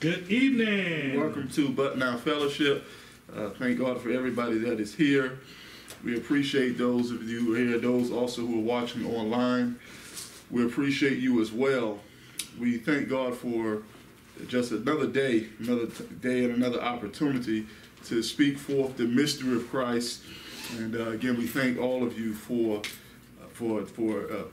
Good evening. Welcome to But Now Fellowship. Uh, thank God for everybody that is here. We appreciate those of you here, those also who are watching online. We appreciate you as well. We thank God for just another day, another day, and another opportunity to speak forth the mystery of Christ. And uh, again, we thank all of you for uh, for for uh,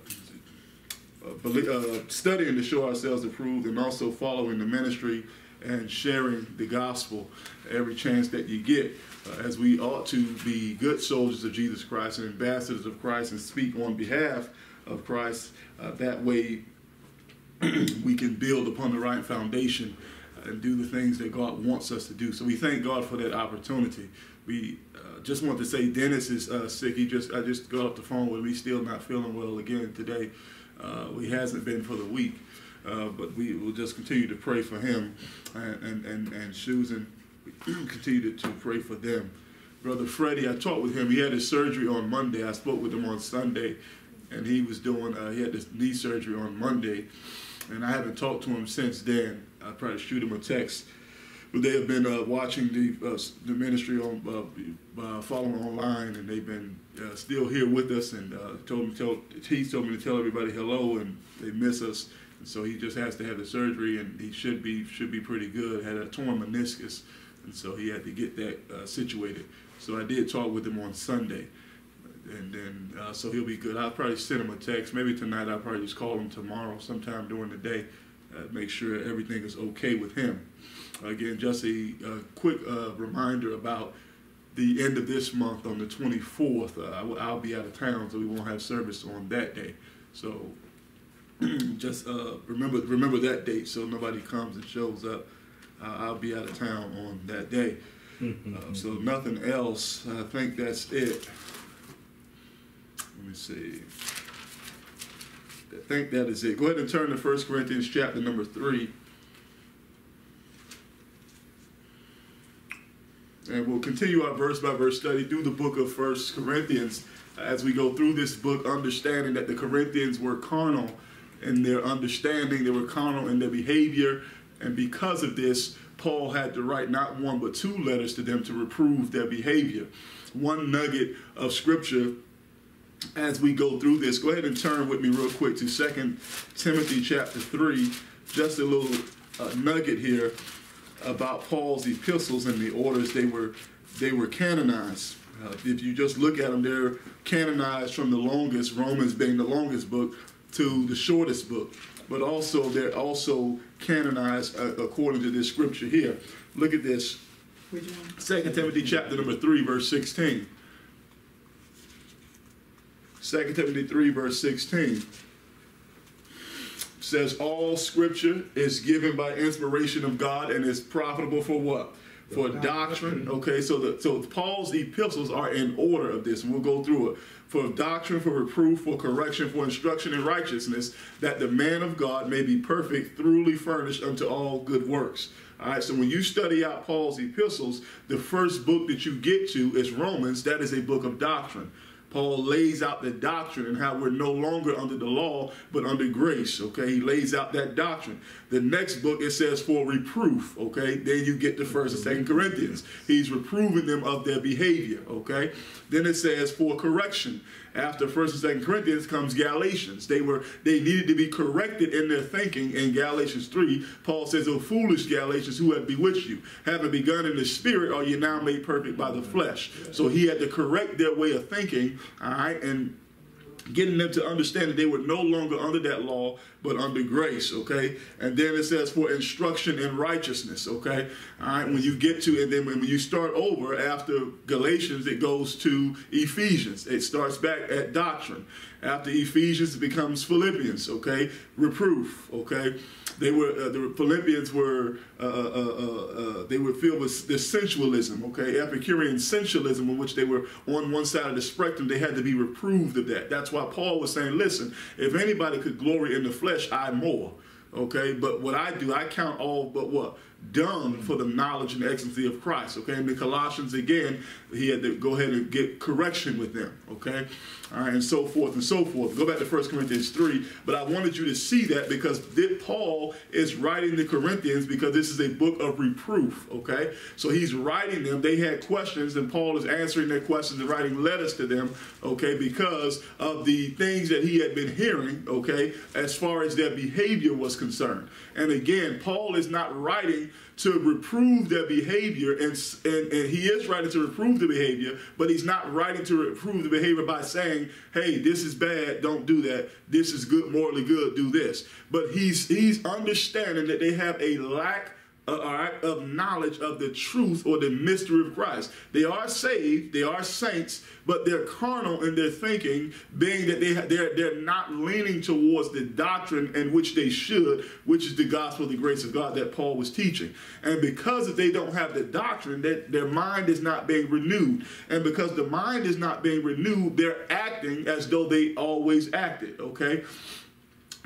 studying to show ourselves approved and also following the ministry and sharing the gospel every chance that you get uh, as we ought to be good soldiers of Jesus Christ and ambassadors of Christ and speak on behalf of Christ. Uh, that way we can build upon the right foundation and do the things that God wants us to do. So we thank God for that opportunity. We uh, just want to say Dennis is uh, sick. He just I just got off the phone with him. He's still not feeling well again today. Uh, he hasn't been for the week, uh, but we will just continue to pray for him and and and, and Susan. continue to, pray for them. Brother Freddie, I talked with him. He had his surgery on Monday. I spoke with him on Sunday, and he was doing. Uh, he had this knee surgery on Monday, and I haven't talked to him since then. I to shoot him a text they have been uh, watching the uh, the ministry on uh, uh following online, and they've been uh, still here with us. And uh, told me he told me to tell everybody hello, and they miss us. And so he just has to have the surgery, and he should be should be pretty good. Had a torn meniscus, and so he had to get that situated. So I did talk with him on Sunday. And then, so he'll be good. I'll probably send him a text. Maybe tonight I'll probably just call him tomorrow, sometime during the day, make sure everything is okay with him. Again, just a, a quick uh, reminder about the end of this month on the 24th. Uh, I will, I'll be out of town, so we won't have service on that day. So just uh, remember remember that date, so nobody comes and shows up. Uh, I'll be out of town on that day. Uh, so nothing else. I think that's it. Let me see. I think that is it. Go ahead and turn to 1 Corinthians chapter number 3. And we'll continue our verse by verse study through the book of First Corinthians as we go through this book, understanding that the Corinthians were carnal in their understanding, they were carnal in their behavior, and because of this, Paul had to write not one but two letters to them to reprove their behavior. One nugget of scripture as we go through this. Go ahead and turn with me real quick to Second Timothy chapter 3. Just a little uh, nugget here about Paul's epistles and the orders they were they were canonized. Uh, if you just look at them, they're canonized from the longest, Romans being the longest book, to the shortest book. But also, they're also canonized uh, according to this scripture here. Look at this. Second Timothy chapter number 3, verse 16. 2 Timothy 3, verse 16 says all scripture is given by inspiration of God and is profitable for what? For doctrine. Okay, so the so Paul's epistles are in order of this, and we'll go through it. For doctrine, for reproof, for correction, for instruction in righteousness, that the man of God may be perfect, thoroughly furnished unto all good works. All right, so when you study out Paul's epistles, the first book that you get to is Romans. That is a book of doctrine. Paul lays out the doctrine and how we're no longer under the law, but under grace. Okay, he lays out that doctrine. The next book it says for reproof. Okay, then you get the first and second Corinthians. He's reproving them of their behavior. Okay, then it says for correction. After First and Second Corinthians comes Galatians. They were they needed to be corrected in their thinking. In Galatians three, Paul says, "O foolish Galatians, who have bewitched you, having begun in the spirit, are you now made perfect by the flesh?" So he had to correct their way of thinking. All right, and getting them to understand that they were no longer under that law, but under grace, okay? And then it says for instruction in righteousness, okay? All right, when you get to, and then when you start over after Galatians, it goes to Ephesians. It starts back at doctrine. After Ephesians, it becomes Philippians, okay? Reproof, okay? They were uh, the Philippians were uh, uh, uh, uh, they were filled with the sensualism, okay, Epicurean sensualism, in which they were on one side of the spectrum. They had to be reproved of that. That's why Paul was saying, "Listen, if anybody could glory in the flesh, I more." Okay, but what I do, I count all but what? Dung for the knowledge and excellency of Christ. Okay, and the Colossians again, he had to go ahead and get correction with them. Okay, all right, and so forth and so forth. Go back to 1 Corinthians 3. But I wanted you to see that because Paul is writing the Corinthians because this is a book of reproof. Okay, so he's writing them. They had questions, and Paul is answering their questions and writing letters to them. Okay, because of the things that he had been hearing. Okay, as far as their behavior was concerned. And again, Paul is not writing to reprove their behavior, and, and, and he is writing to reprove the behavior, but he's not writing to reprove the behavior by saying, hey, this is bad, don't do that. This is good, morally good, do this. But he's he's understanding that they have a lack uh, of knowledge of the truth or the mystery of Christ. They are saved, they are saints, but they're carnal in their thinking, being that they they're they're not leaning towards the doctrine in which they should, which is the gospel the grace of God that Paul was teaching. And because they don't have the doctrine, that their mind is not being renewed, and because the mind is not being renewed, they're acting as though they always acted. Okay.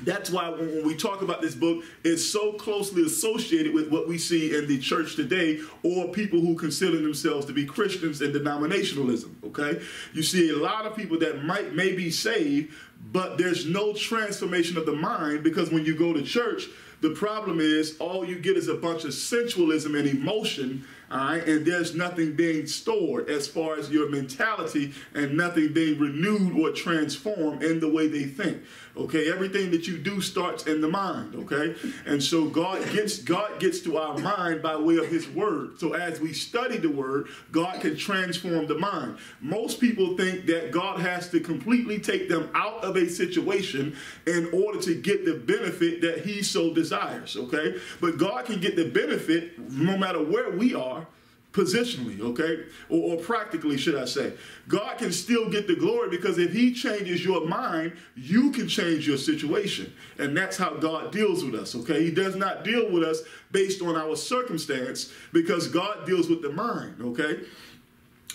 That's why when we talk about this book, it's so closely associated with what we see in the church today or people who consider themselves to be Christians and denominationalism, okay? You see a lot of people that might may be saved, but there's no transformation of the mind because when you go to church, the problem is all you get is a bunch of sensualism and emotion all right, and there's nothing being stored as far as your mentality and nothing being renewed or transformed in the way they think. Okay, everything that you do starts in the mind. Okay, and so God gets God gets to our mind by way of His Word. So as we study the Word, God can transform the mind. Most people think that God has to completely take them out of a situation in order to get the benefit that He so desires. Okay, but God can get the benefit no matter where we are positionally, okay? Or, or, practically, should I say. God can still get the glory because if He changes your mind, you can change your situation. And that's how God deals with us, okay? He does not deal with us based on our circumstance because God deals with the mind, okay?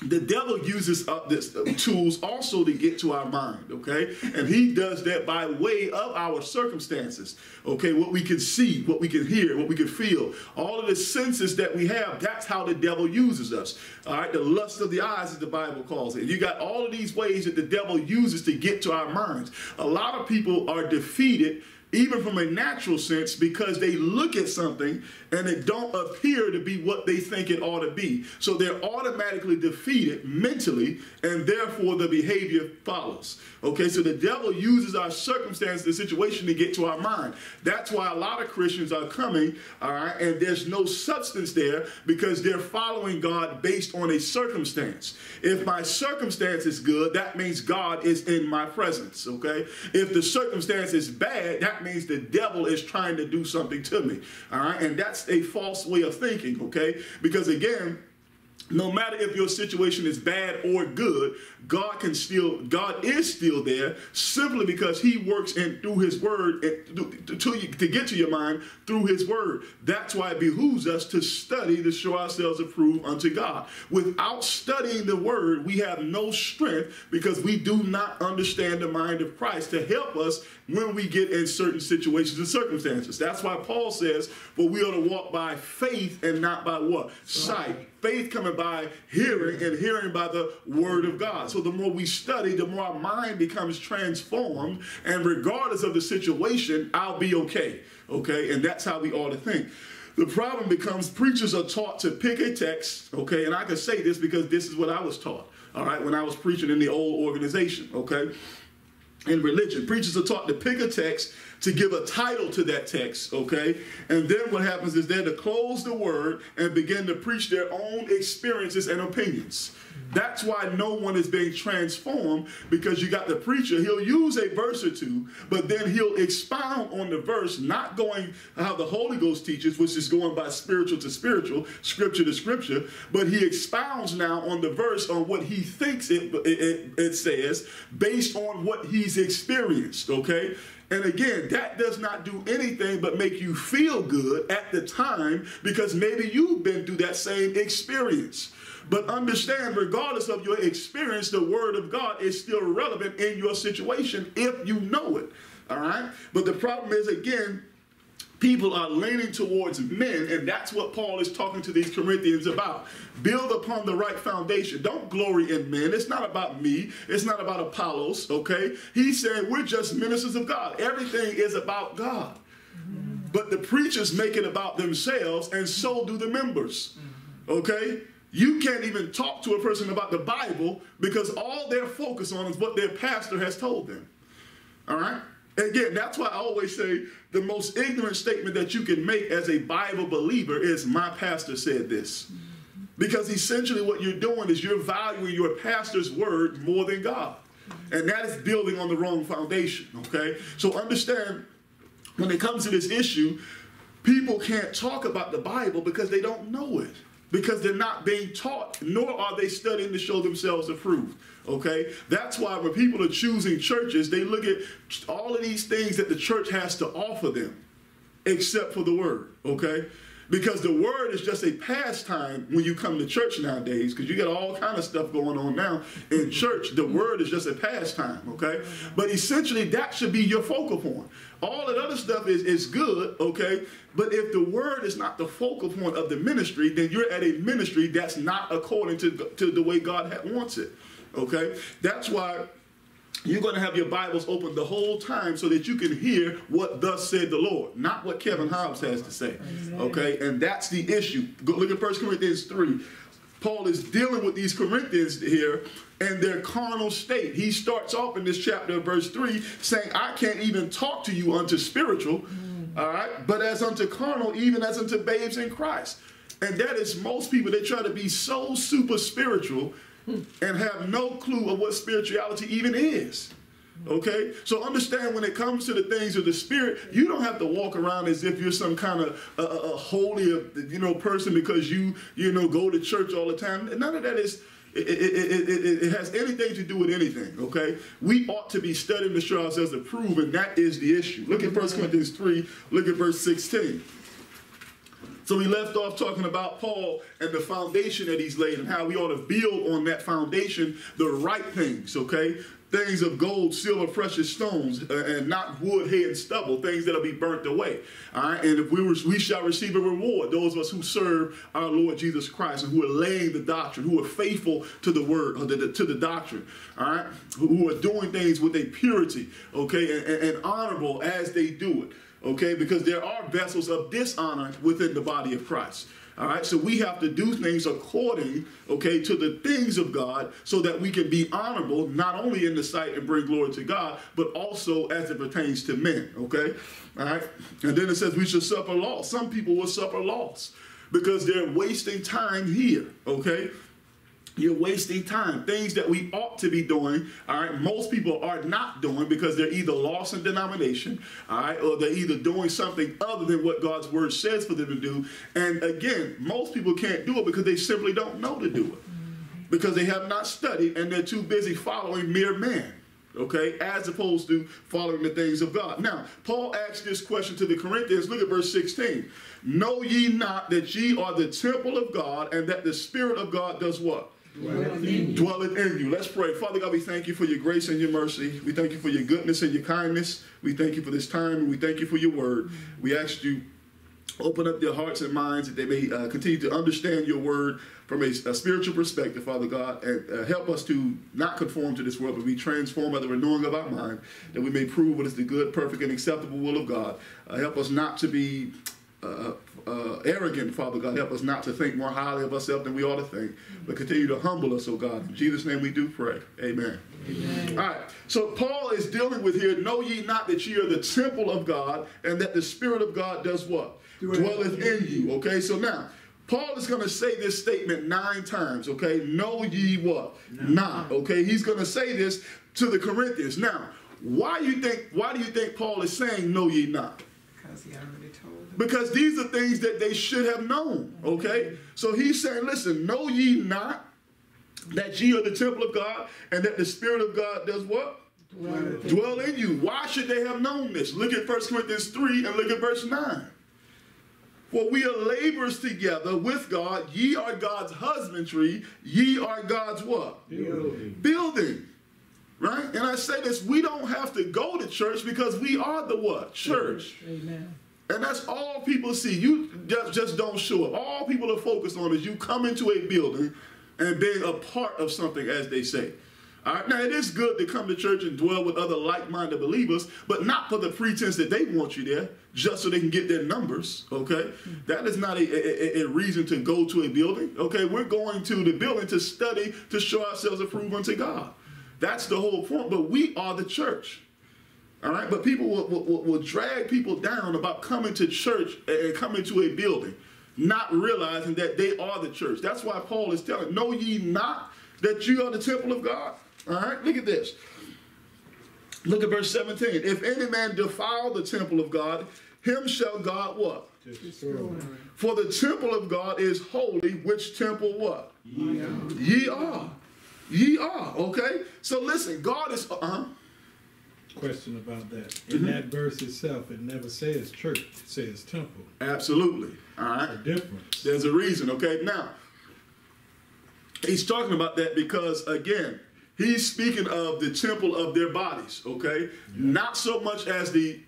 The devil uses up this uh, tools also to get to our mind okay? And he does that by way of our circumstances okay? What we can see what we can hear what we can feel. All of the senses that we have that's how the devil uses us. All right? The lust of the eyes as the bible calls it. You got all of these ways that the devil uses to get to our minds. A lot of people are defeated even from a natural sense, because they look at something and it don't appear to be what they think it ought to be. So they're automatically defeated mentally, and therefore the behavior follows. Okay, so the devil uses our circumstance, the situation to get to our mind. That's why a lot of Christians are coming, all right, and there's no substance there because they're following God based on a circumstance. If my circumstance is good, that means God is in my presence, okay? If the circumstance is bad, that means the devil is trying to do something to me, all right? And that's a false way of thinking, okay? Because again, no matter if your situation is bad or good, God can still, God is still there simply because he works in through his word and to, to, get to your mind through his word. That's why it behooves us to study to show ourselves approved unto God. Without studying the word, we have no strength because we do not understand the mind of Christ to help us when we get in certain situations and circumstances. That's why Paul says, for we are to walk by faith and not by what? Sight faith coming by hearing and hearing by the word of God. So the more we study, the more our mind becomes transformed. And regardless of the situation, I'll be okay. Okay. And that's how we ought to think. The problem becomes preachers are taught to pick a text. Okay. And I can say this because this is what I was taught. All right. When I was preaching in the old organization. Okay in religion. Preachers are taught to pick a text to give a title to that text, okay? And then what happens is they're to close the word and begin to preach their own experiences and opinions. That's why no one is being transformed because you got the preacher, he'll use a verse or two, but then he'll expound on the verse, not going how the Holy Ghost teaches, which is going by spiritual to spiritual, scripture to scripture, but he expounds now on the verse on what he thinks it, it, it says based on what he's experienced, okay? And again, that does not do anything but make you feel good at the time because maybe you've been through that same experience. But understand, regardless of your experience, the word of God is still relevant in your situation if you know it. All right? But the problem is, again, people are leaning towards men, and that's what Paul is talking to these Corinthians about. Build upon the right foundation. Don't glory in men. It's not about me. It's not about Apollos, okay? He said we're just ministers of God. Everything is about God. But the preachers make it about themselves, and so do the members, okay? You can't even talk to a person about the Bible because all they're focused on is what their pastor has told them. All right? Again, that's why I always say the most ignorant statement that you can make as a Bible believer is, My pastor said this. Because essentially, what you're doing is you're valuing your pastor's word more than God. And that is building on the wrong foundation, okay? So understand when it comes to this issue, people can't talk about the Bible because they don't know it because they're not being taught, nor are they studying to show themselves approved. Okay? That's why when people are choosing churches, they look at all of these things that the church has to offer them, except for the word. Okay? Because the word is just a pastime when you come to church nowadays, because you got all kind of stuff going on now in church. The word is just a pastime, okay? But essentially, that should be your focal point. All that other stuff is, is good, okay? But if the word is not the focal point of the ministry, then you're at a ministry that's not according to, to the way God wants it, okay? That's why you're going to have your Bibles open the whole time so that you can hear what thus said the Lord, not what Kevin Hobbs has to say. Okay, and that's the issue. Go look at 1 Corinthians 3. Paul is dealing with these Corinthians here and their carnal state. He starts off in this chapter, verse 3, saying, I can't even talk to you unto spiritual, mm. all right, but as unto carnal, even as unto babes in Christ. And that is most people, they try to be so super spiritual and have no clue of what spirituality even is. Okay? So understand when it comes to the things of the spirit, you don't have to walk around as if you're some kind of a, a holy, you know, person because you, you know, go to church all the time. None of that is it, it, it, it, has anything to do with anything, okay? We ought to be studying to show ourselves approved, and that is the issue. Look at 1 Corinthians 3, look at verse 16. So we left off talking about Paul and the foundation that he's laid and how we ought to build on that foundation the right things, okay? Things of gold, silver, precious stones, uh, and not wood, hay, and stubble, things that'll be burnt away. All right, and if we were, we shall receive a reward. Those of us who serve our Lord Jesus Christ and who are laying the doctrine, who are faithful to the word, or the, to the doctrine. All right, who are doing things with a purity, okay, and, and honorable as they do it okay? Because there are vessels of dishonor within the body of Christ. All right, so we have to do things according, okay, to the things of God so that we can be honorable, not only in the sight and bring glory to God, but also as it pertains to men, okay? All right, and then it says we should suffer loss. Some people will suffer loss because they're wasting time here, okay? You're wasting time. Things that we ought to be doing, all right, most people are not doing because they're either lost in denomination, all right, or they're either doing something other than what God's word says for them to do. And again, most people can't do it because they simply don't know to do it. Because they have not studied and they're too busy following mere men okay, as opposed to following the things of God. Now, Paul asks this question to the Corinthians. Look at verse 16. Know ye not that ye are the temple of God, and that the Spirit of God does what? Dwelleth in, you. Let's pray. Father God, we thank you for your grace and your mercy. We thank you for your goodness and your kindness. We thank you for this time and we thank you for your word. We ask you open up their hearts and minds that they may uh, continue to understand your word from a, a spiritual perspective, Father God, and uh, help us to not conform to this world, but be transformed by the renewing of our mind, that we may prove what is the good, perfect, and acceptable will of God. Uh, help us not to be uh, arrogant, Father God. Help us not to think more highly of ourselves than we ought to think, but continue to humble us, oh God. In Jesus' name we do pray. Amen. Amen. All right. So Paul is dealing with here, know ye not that ye are the temple of God, and that the Spirit of God does what? Dwelleth in you. Okay, so now, Paul is going to say this statement nine times, okay? Know ye what? No. Not. Okay, he's going to say this to the Corinthians. Now, why you think why do you think Paul is saying know ye not? Because he already because these are things that they should have known, okay? So he's saying, listen, know ye not that ye are the temple of God and that the Spirit of God does what? Dwell, Dwell in you. Why should they have known this? Look at 1 Corinthians 3 and look at verse 9. For we are laborers together with God. Ye are God's husbandry. Ye are God's what? Building. Building. Right? And I say this, we don't have to go to church because we are the what? Church. Amen. And that's all people see. You just, just don't show up. All people are focused on is you come into a building and being a part of something, as they say. All right, now it is good to come to church and dwell with other like-minded believers, but not for the pretense that they want you there, just so they can get their numbers. Okay, that is not a, a, a reason to go to a building. Okay, we're going to the building to study to show ourselves approved unto God. That's the whole point. But we are the church. All right, but people will, will, will drag people down about coming to church and coming to a building, not realizing that they are the church. That's why Paul is telling, know ye not that you are the temple of God? All right, look at this. Look at verse 17. If any man defile the temple of God, him shall God what? Destroy. For the temple of God is holy, which temple what? Ye are. Ye are. Ye are, okay? So listen, God is, uh-huh. Question about that. In mm-hmm. that verse itself, it never says church, it says temple. Absolutely, all right? There's A difference. There's a reason, okay? Now, he's talking about that because, again, he's speaking of the temple of their bodies, okay? Not so much as the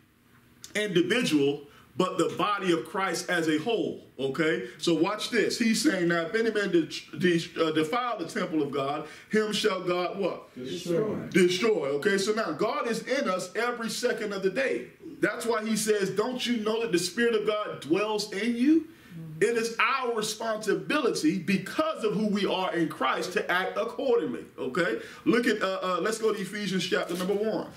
individual, but the body of Christ as a whole, okay? So watch this. He's saying, now, if any man de- de- uh, defile the temple of God, him shall God what? Destroy. destroy. Okay, so now God is in us every second of the day. That's why he says, Don't you know that the Spirit of God dwells in you? It is our responsibility because of who we are in Christ to act accordingly. Okay, look at, uh, uh, let's go to Ephesians chapter number one.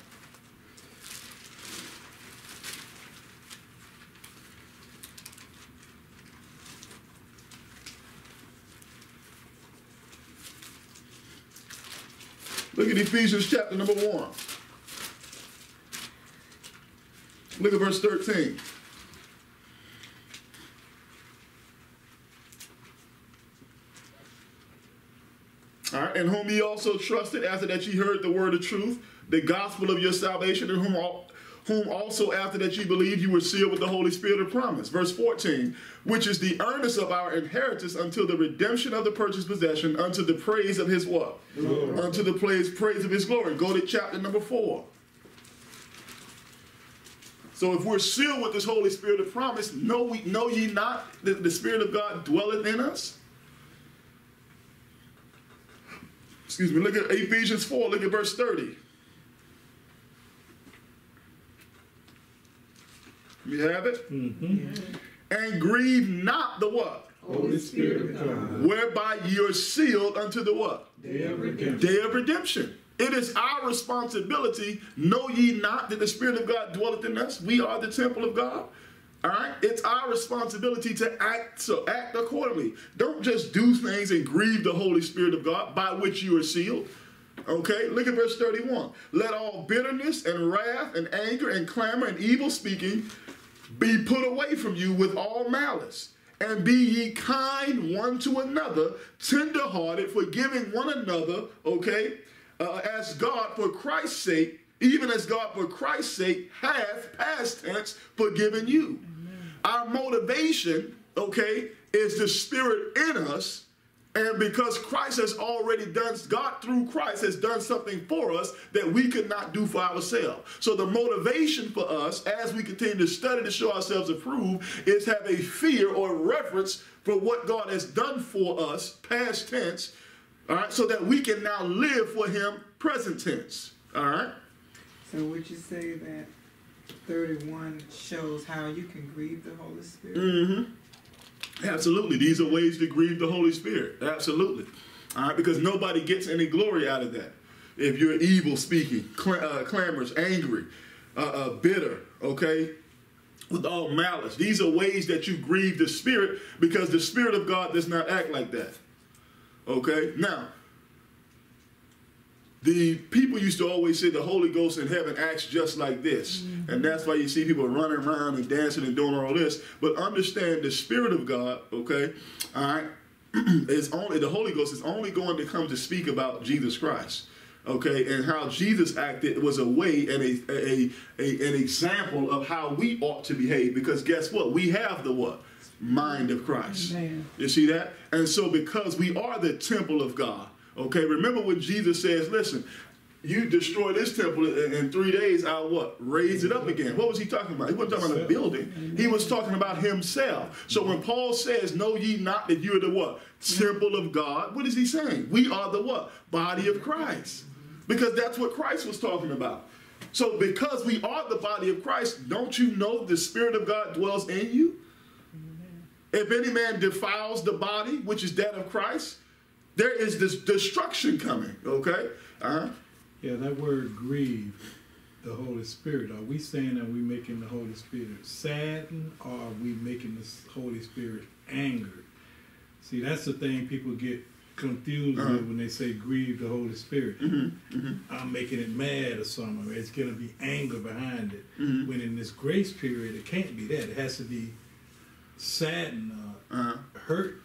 Look at Ephesians chapter number one. Look at verse 13. All right, in whom ye also trusted after that ye heard the word of truth, the gospel of your salvation, in whom all, whom also after that ye believed you were sealed with the Holy Spirit of promise. Verse 14, which is the earnest of our inheritance until the redemption of the purchased possession, unto the praise of his what? Glory. Unto the praise, praise of his glory. Go to chapter number four. So if we're sealed with this Holy Spirit of promise, know we know ye not that the Spirit of God dwelleth in us? Excuse me, look at Ephesians 4, look at verse 30. You have it? Mm-hmm. And grieve not the what? Holy Spirit of God. Whereby ye are sealed unto the what? Day of redemption. Day of redemption. It is our responsibility. Know ye not that the Spirit of God dwelleth in us? We are the temple of God. All right, it's our responsibility to act so act accordingly. Don't just do things and grieve the Holy Spirit of God by which you are sealed. Okay, look at verse 31. Let all bitterness and wrath and anger and clamor and evil speaking be put away from you with all malice. And be ye kind one to another, tenderhearted, forgiving one another, okay, uh, as God for Christ's sake, even as God for Christ's sake hath, past tense, forgiven you. Our motivation, okay, is the spirit in us. And because Christ has already done, God through Christ has done something for us that we could not do for ourselves. So the motivation for us as we continue to study to show ourselves approved is have a fear or reverence for what God has done for us, past tense, all right, so that we can now live for Him, present tense. All right. So would you say that 31 shows how you can grieve the Holy Spirit? Mm-hmm. Absolutely. These are ways to grieve the Holy Spirit. Absolutely. All right, because nobody gets any glory out of that. If you're evil speaking, cl- uh, clamorous, angry, uh, uh, bitter, okay, with all malice. These are ways that you grieve the Spirit because the Spirit of God does not act like that. Okay? Now, the people used to always say the Holy Ghost in heaven acts just like this. Mm-hmm. And that's why you see people running around and dancing and doing all this. But understand the Spirit of God, okay, all right, is only the Holy Ghost is only going to come to speak about Jesus Christ. Okay, and how Jesus acted was a way and a, a, a an example of how we ought to behave. Because guess what? We have the what? Mind of Christ. Amen. You see that? And so because we are the temple of God, okay, remember when Jesus says, listen, you destroy this temple in, three days, I'll what? Raise it up again. What was he talking about? He wasn't talking about a building. He was talking about himself. So when Paul says, Know ye not that you're the what? Temple of God, what is he saying? We are the what? Body of Christ. Because that's what Christ was talking about. So because we are the body of Christ, don't you know the Spirit of God dwells in you? If any man defiles the body, which is that of Christ, there is this destruction coming. Okay? Uh-huh. Yeah, that word grieve the Holy Spirit. Are we saying that we making the Holy Spirit saddened or are we making the Holy Spirit angered? See, that's the thing people get confused Uh-huh. with when they say grieve the Holy Spirit. Mm-hmm. Mm-hmm. I'm making it mad or something. It's going to be anger behind it. Mhm. When in this grace period, it can't be that. It has to be saddened, uh, Uh-huh. hurt,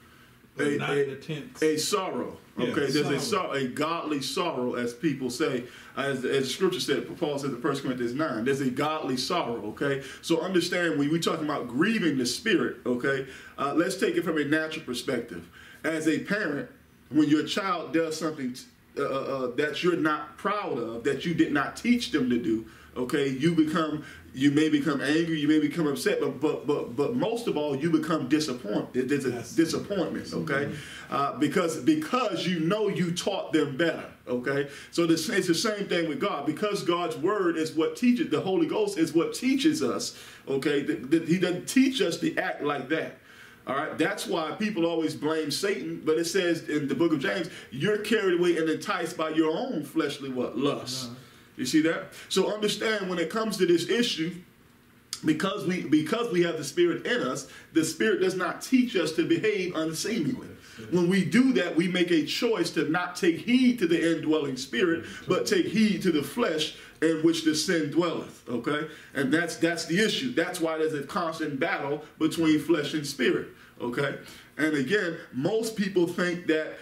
A- not a- in a tense. A sorrow. Yeah, Okay, there's a sorrow. sorrow, a godly sorrow, as people say, as, as the scripture said, Paul said in 1 Corinthians 9, there's a godly sorrow, okay? So understand when we're talking about grieving the spirit, okay, uh, let's take it from a natural perspective. As a parent, when your child does something uh, uh, that you're not proud of, that you did not teach them to do, okay, you become, you may become angry, you may become upset, but but but but most of all, you become disappointed. There's a Yes. disappointment, okay, uh, because because you know you taught them better, okay. So this, it's the same thing with God, because God's word is what teaches. The Holy Ghost is what teaches us, okay. That, that he doesn't teach us to act like that. All right, that's why people always blame Satan, but it says in the book of James, you're carried away and enticed by your own fleshly what lust. You see that? So understand when it comes to this issue, because we because we have the spirit in us, the spirit does not teach us to behave unseemly. When we do that, we make a choice to not take heed to the indwelling spirit, but take heed to the flesh in which the sin dwelleth. Okay, and that's that's the issue. That's why there's a constant battle between flesh and spirit. Okay, and again, most people think that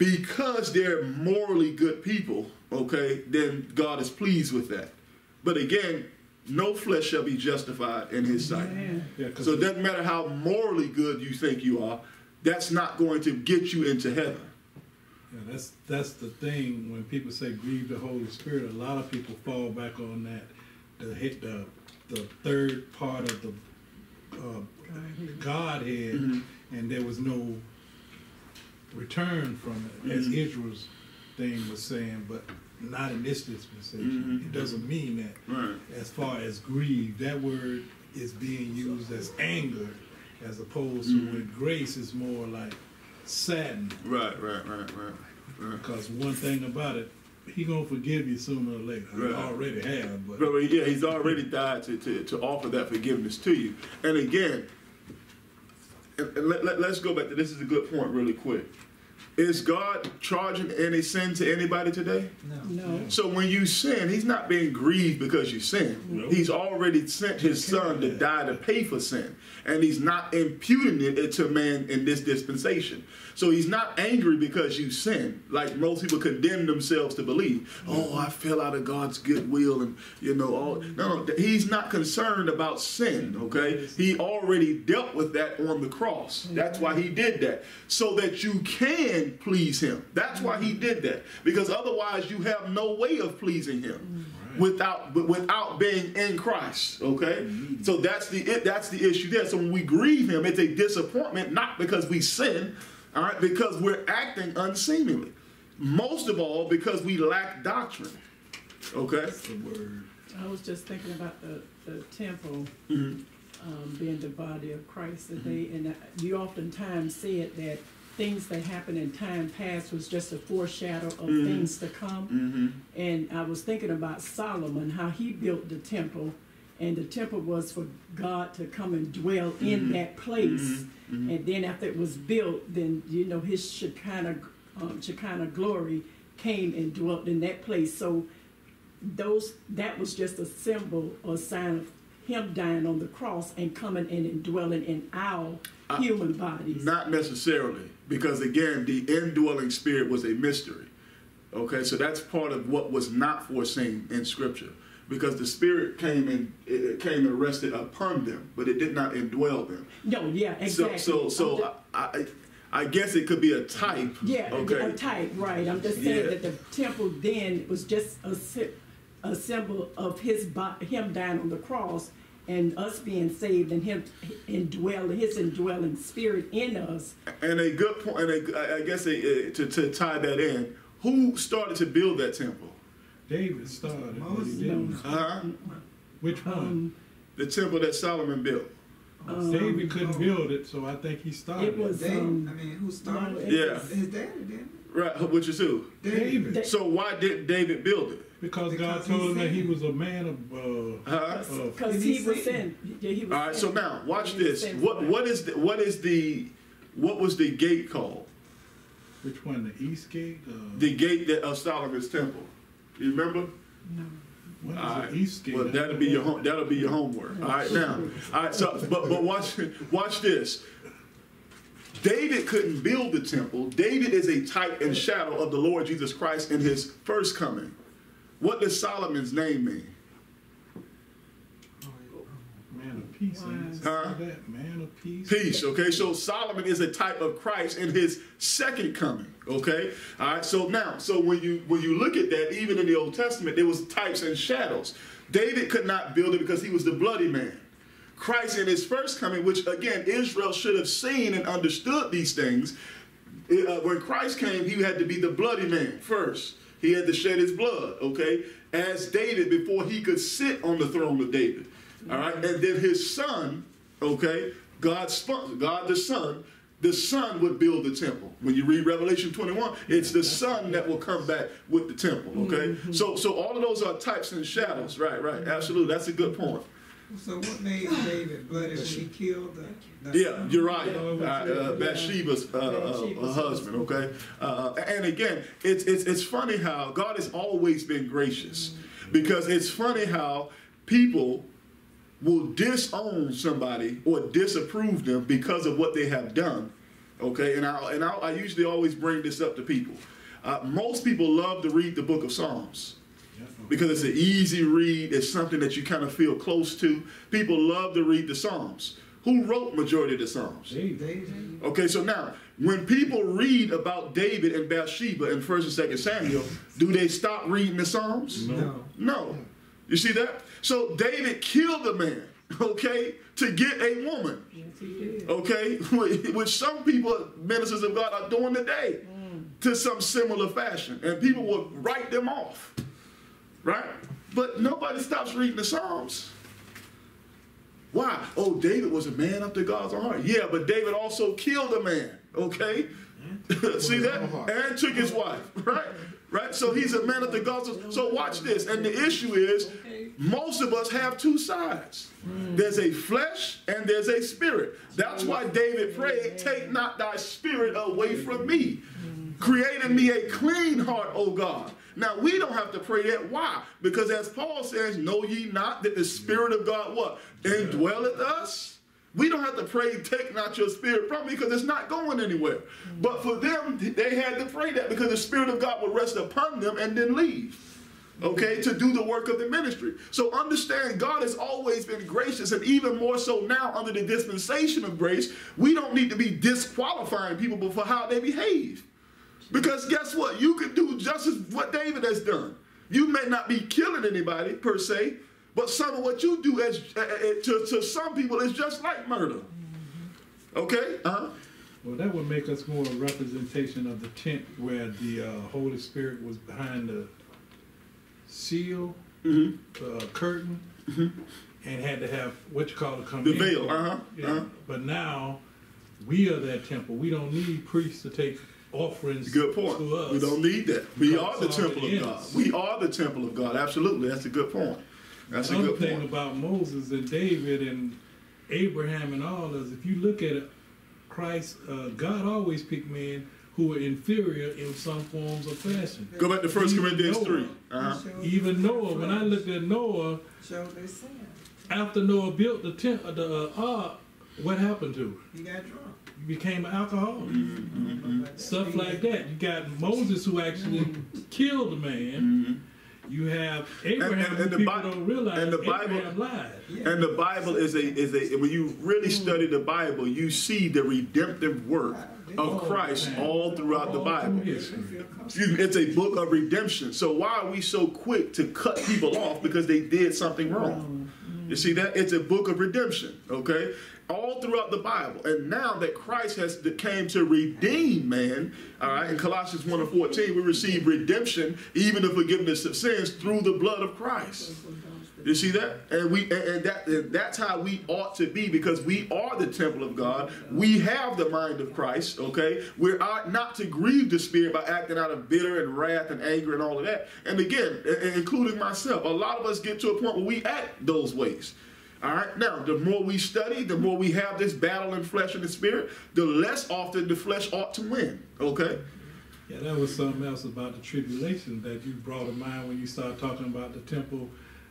because they're morally good people, okay, then God is pleased with that. But again, no flesh shall be justified in his sight. Man. Yeah, 'cause So it doesn't matter how morally good you think you are, that's not going to get you into heaven. Yeah, that's that's the thing when people say grieve the Holy Spirit. A lot of people fall back on that, the hit the the third part of the uh, Godhead, Mhm. and there was no return from it, as Mhm. Israel's thing was saying. But not in this dispensation. Mhm. It doesn't mean that. Right. As far as grieve, that word is being used as anger, as opposed to Mhm. with grace is more like saddened. Right, right, right, right. right. Because one thing about it, he gonna forgive you sooner or later. He already have, but But yeah, he's already died to, to, to offer that forgiveness to you. And again, and and let, let, us go back to this is a good point really quick. Is God charging any sin to anybody today? No. no. So when you sin, he's not being grieved because you sin. Nope. He's already sent his son to die to pay for sin. And he's not imputing it to man in this dispensation. So he's not angry because you sin, like most people condemn themselves to believe. Oh, I fell out of God's goodwill and you know all no, no, he's not concerned about sin, okay? He already dealt with that on the cross. That's why he did that. So that you can please him. That's why he did that. Because otherwise you have no way of pleasing him without without being in Christ. Okay, so that's the it, that's the issue there. So when we grieve Him, it's a disappointment, not because we sin, all right, because we're acting unseemly. Most of all, because we lack doctrine. Okay. that's the word. I was just thinking about the, the temple Mhm. um, being the body of Christ. That they and you oftentimes said that things that happened in time past was just a foreshadow of Mhm. things to come. Mm-hmm. And I was thinking about Solomon, how he built the temple, and the temple was for God to come and dwell in Mhm. that place. Mhm. And then after it was built, then you know his Shekinah, um, Shekinah glory came and dwelt in that place. So those that was just a symbol or sign of him dying on the cross and coming in and dwelling in our Uh, human bodies. Not necessarily, because again, the indwelling spirit was a mystery. Okay, so that's part of what was not foreseen in Scripture, because the spirit came and it came and rested upon them, but it did not indwell them. no, yeah, So, exactly. so, so I'm I, I, I guess it could be a type. Yeah, Okay. a type, right. I'm just saying Yeah. that the temple then was just a, a symbol of his him dying on the cross and us being saved and him indwelling his indwelling spirit in us. And a good point, and a, I- I guess a, uh, to, to tie that in, who started to build that temple? David started, but Moses. he didn't. Huh? Which one? Um, The temple that Solomon built. David couldn't build it, so I think he started. It was- David, Um, I mean, who started? no, it? it Yeah. was- His daddy didn't. Right, which is who? David, Da- So why didn't David build it? Because, God Because he told him that he was a man of. Uh, Huh? Oh. Because he, he was say- sent. Yeah, he was All right. So now, watch this. What what is the, what is the what was the gate called? which one? The East Gate. Uh, The gate that of Solomon's temple. You remember? what is All the. East Gate? Well, that'll be your home, that'll be your homework. All right, now, all right. So, but but watch watch this. David couldn't build the temple. David is a type and shadow of the Lord Jesus Christ in His first coming. What does Solomon's name mean? Man of peace. Huh? Man of peace. Peace. Okay, so Solomon is a type of Christ in his second coming. Okay, all right. So now, so when you when you look at that, even in the Old Testament, there was types and shadows. David could not build it because he was the bloody man. Christ in his first coming, which again Israel should have seen and understood these things. Uh, when Christ came, he had to be the bloody man first. He had to shed his blood. Okay, as David before he could sit on the throne of David. All right, and then his son, okay, God's God the Son, the Son would build the temple. When you read Revelation 21, it's the Son that will come back with the temple. Okay, mm-hmm. so so all of those are types and shadows. Right, right, absolutely. That's a good point. So what made David bloody when he killed the? the Yeah, you're right. Yeah. Uh, uh, Bathsheba's uh, uh, husband. Okay, uh, and again, it's it's it's funny how God has always been gracious, because it's funny how people will disown somebody or disapprove them because of what they have done. Okay, and I and I, I usually always bring this up to people. Uh, most people love to read the Book of Psalms because it's an easy read. It's something that you kind of feel close to. People love to read the Psalms. Who wrote majority of the Psalms? David. David. Okay, so now when people read about David and Bathsheba in First and Second Samuel, do they stop reading the Psalms? No. No. You see that? So David killed a man, okay, to get a woman, Yes, he did. okay, which some people, ministers of God, are doing today mm. to some similar fashion. And people will write them off, right? But nobody stops reading the Psalms. Why? Oh, David was a man after God's own heart. Yeah, but David also killed a man, okay? See that? And took his wife, right? Right? So he's a man after God's own So watch this. And the issue is, most of us have two sides. Mm. There's a flesh and there's a spirit. That's why David prayed, Take not thy spirit away from me. Mm. Create in me a clean heart, O God. Now we don't have to pray that. Why? Because as Paul says, know ye not that the Spirit of God what? Indwelleth us? We don't have to pray, take not your spirit from me, because it's not going anywhere. Mm. But for them, they had to pray that because the Spirit of God would rest upon them and then leave. Okay, to do the work of the ministry. So understand God has always been gracious, and even more so now under the dispensation of grace, we don't need to be disqualifying people for how they behave. Because guess what? You can do just as what David has done. You may not be killing anybody per se, but some of what you do as uh, to, to some people is just like murder. Okay? Uh-huh. Well, that would make us more a representation of the tent where the uh, Holy Spirit was behind the seal, Mhm. uh, curtain, and had to have what you call it come The in. veil, uh-huh, Yeah. uh-huh. But now we are that temple. We don't need priests to take offerings Good point. to us. We don't need that. We are the it's temple of God. We are the temple of God. Absolutely. That's a good point. That's a good thing point. about Moses and David and Abraham and all is if you look at it, Christ, uh, God always picked men who were inferior in some forms of fashion. Go back to 1 Even Corinthians Noah. 3. He Uh-huh. Even Noah, when I looked at Noah, showed their sin. after Noah built the tent, uh, the uh, ark, what happened to him? He got drunk. Became an alcoholic. Mm-hmm. Stuff like that. You got Moses who actually killed a man. Mm-hmm. You have Abraham And- and- and the people Bi- don't realize and the Bible- Abraham lied. And the Bible is a is a when you really mm. study the Bible, you see the redemptive work of oh, Christ all throughout the Bible. It's a book of redemption. So why are we so quick to cut people off because they did something wrong? Mm-hmm. You see that? It's a book of redemption, okay? All throughout the Bible. And now that Christ has came to redeem man, all right, in Colossians 1 and 14, we receive redemption, even the forgiveness of sins, through the blood of Christ. You see that? And we and, that and that's how we ought to be because we are the temple of God. We have the mind of Christ, okay? We are not to grieve the spirit by acting out of bitter and wrath and anger and all of that. And again, including myself, a lot of us get to a point where we act those ways. All right. Now, the more we study, the more we have this battle in flesh and the spirit, the less often the flesh ought to win. Okay. Yeah, that was something else about the tribulation that you brought to mind when you started talking about the temple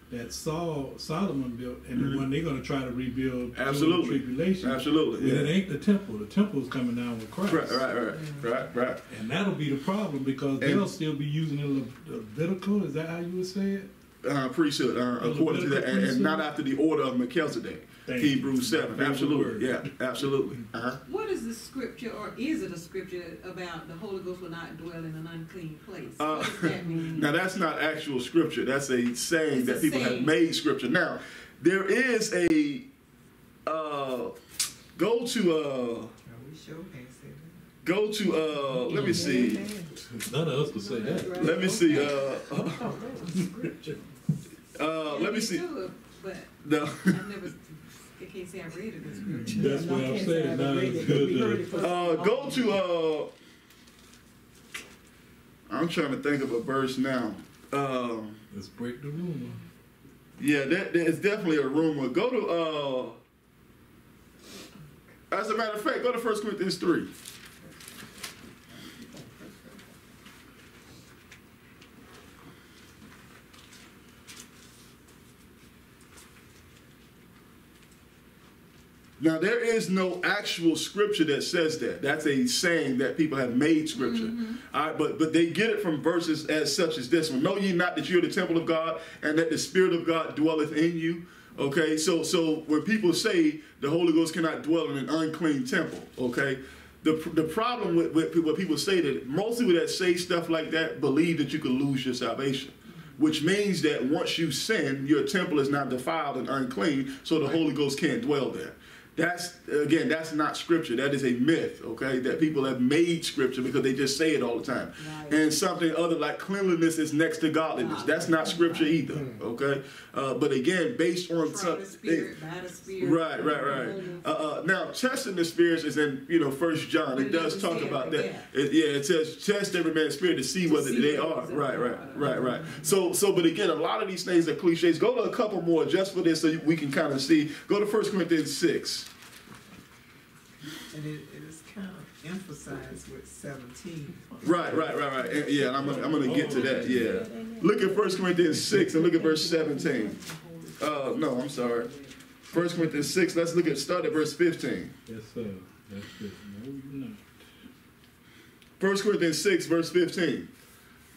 that Saul Solomon built, and the one they're going to try to rebuild during the Mm-hmm. Absolutely. tribulation. Absolutely. But it ain't the temple. The temple is coming down with Christ. Right. Right. Right. Right. Right. And that'll be the problem because they'll still be using the Le- Levitical. Is that how you would say it? Uh, priesthood uh, according to that, and, and not after the order of Melchizedek. Thank you. Hebrews seven, Very good absolutely, yeah, absolutely. Uh-huh. What is the scripture, or is it a scripture about the Holy Ghost will not dwell in an unclean place? Uh, what does that mean? Now that's not actual scripture. That's a saying It's that a people have made scripture. Now there is a uh, go to uh, No, we sure can't say that. go to uh, let me see, None of us would say that. let me see, uh, uh, Oh, that was scripture. uh, let me see. But No. I've never, I can't say I read it in scripture. That's what I'm saying. Now we it's heard it- we good heard to- it for- Uh, go to uh, I'm trying to think of a verse now. Um, Let's break the rumor. Yeah, that, that is definitely a rumor. Go to uh as a matter of fact, go to 1 Corinthians 3. Now there is no actual scripture that says that. That's a saying that people have made scripture. Mm-hmm. All right, but but they get it from verses as such as this one. Know ye not that you're the temple of God and that the Spirit of God dwelleth in you? Okay, so so when people say the Holy Ghost cannot dwell in an unclean temple, okay, the the problem with, with what people say that most people that say stuff like that believe that you could lose your salvation. Which means that once you sin, your temple is not defiled and unclean, so the Holy Ghost can't dwell there. That's again, that's not scripture. That is a myth, okay? That people have made scripture because they just say it all the time. Right. And something other like cleanliness is next to godliness. That's not scripture either, okay? Uh, but again, based on some, the spirit, by the spirit. Right, right, right. Uh, uh, now, testing the spirits is in you know First John. It does talk about that. It- yeah, it says test every man's spirit to see whether they are. Right, right, right, right. So, so, but again, a lot of these things are cliches. Go to a couple more just for this, so we can kind of see. Go to First Corinthians six. And it, it is kind of emphasized with seventeen. Right, right, right, right. And, yeah, and I'm, gonna- I'm going to get to that. Yeah. Look at First Corinthians six and look at verse seventeen. Uh, no, I'm sorry. First Corinthians six. Let's look at start at verse fifteen. Yes, sir. That's good. No, you're not. 1 Corinthians 6, verse 15.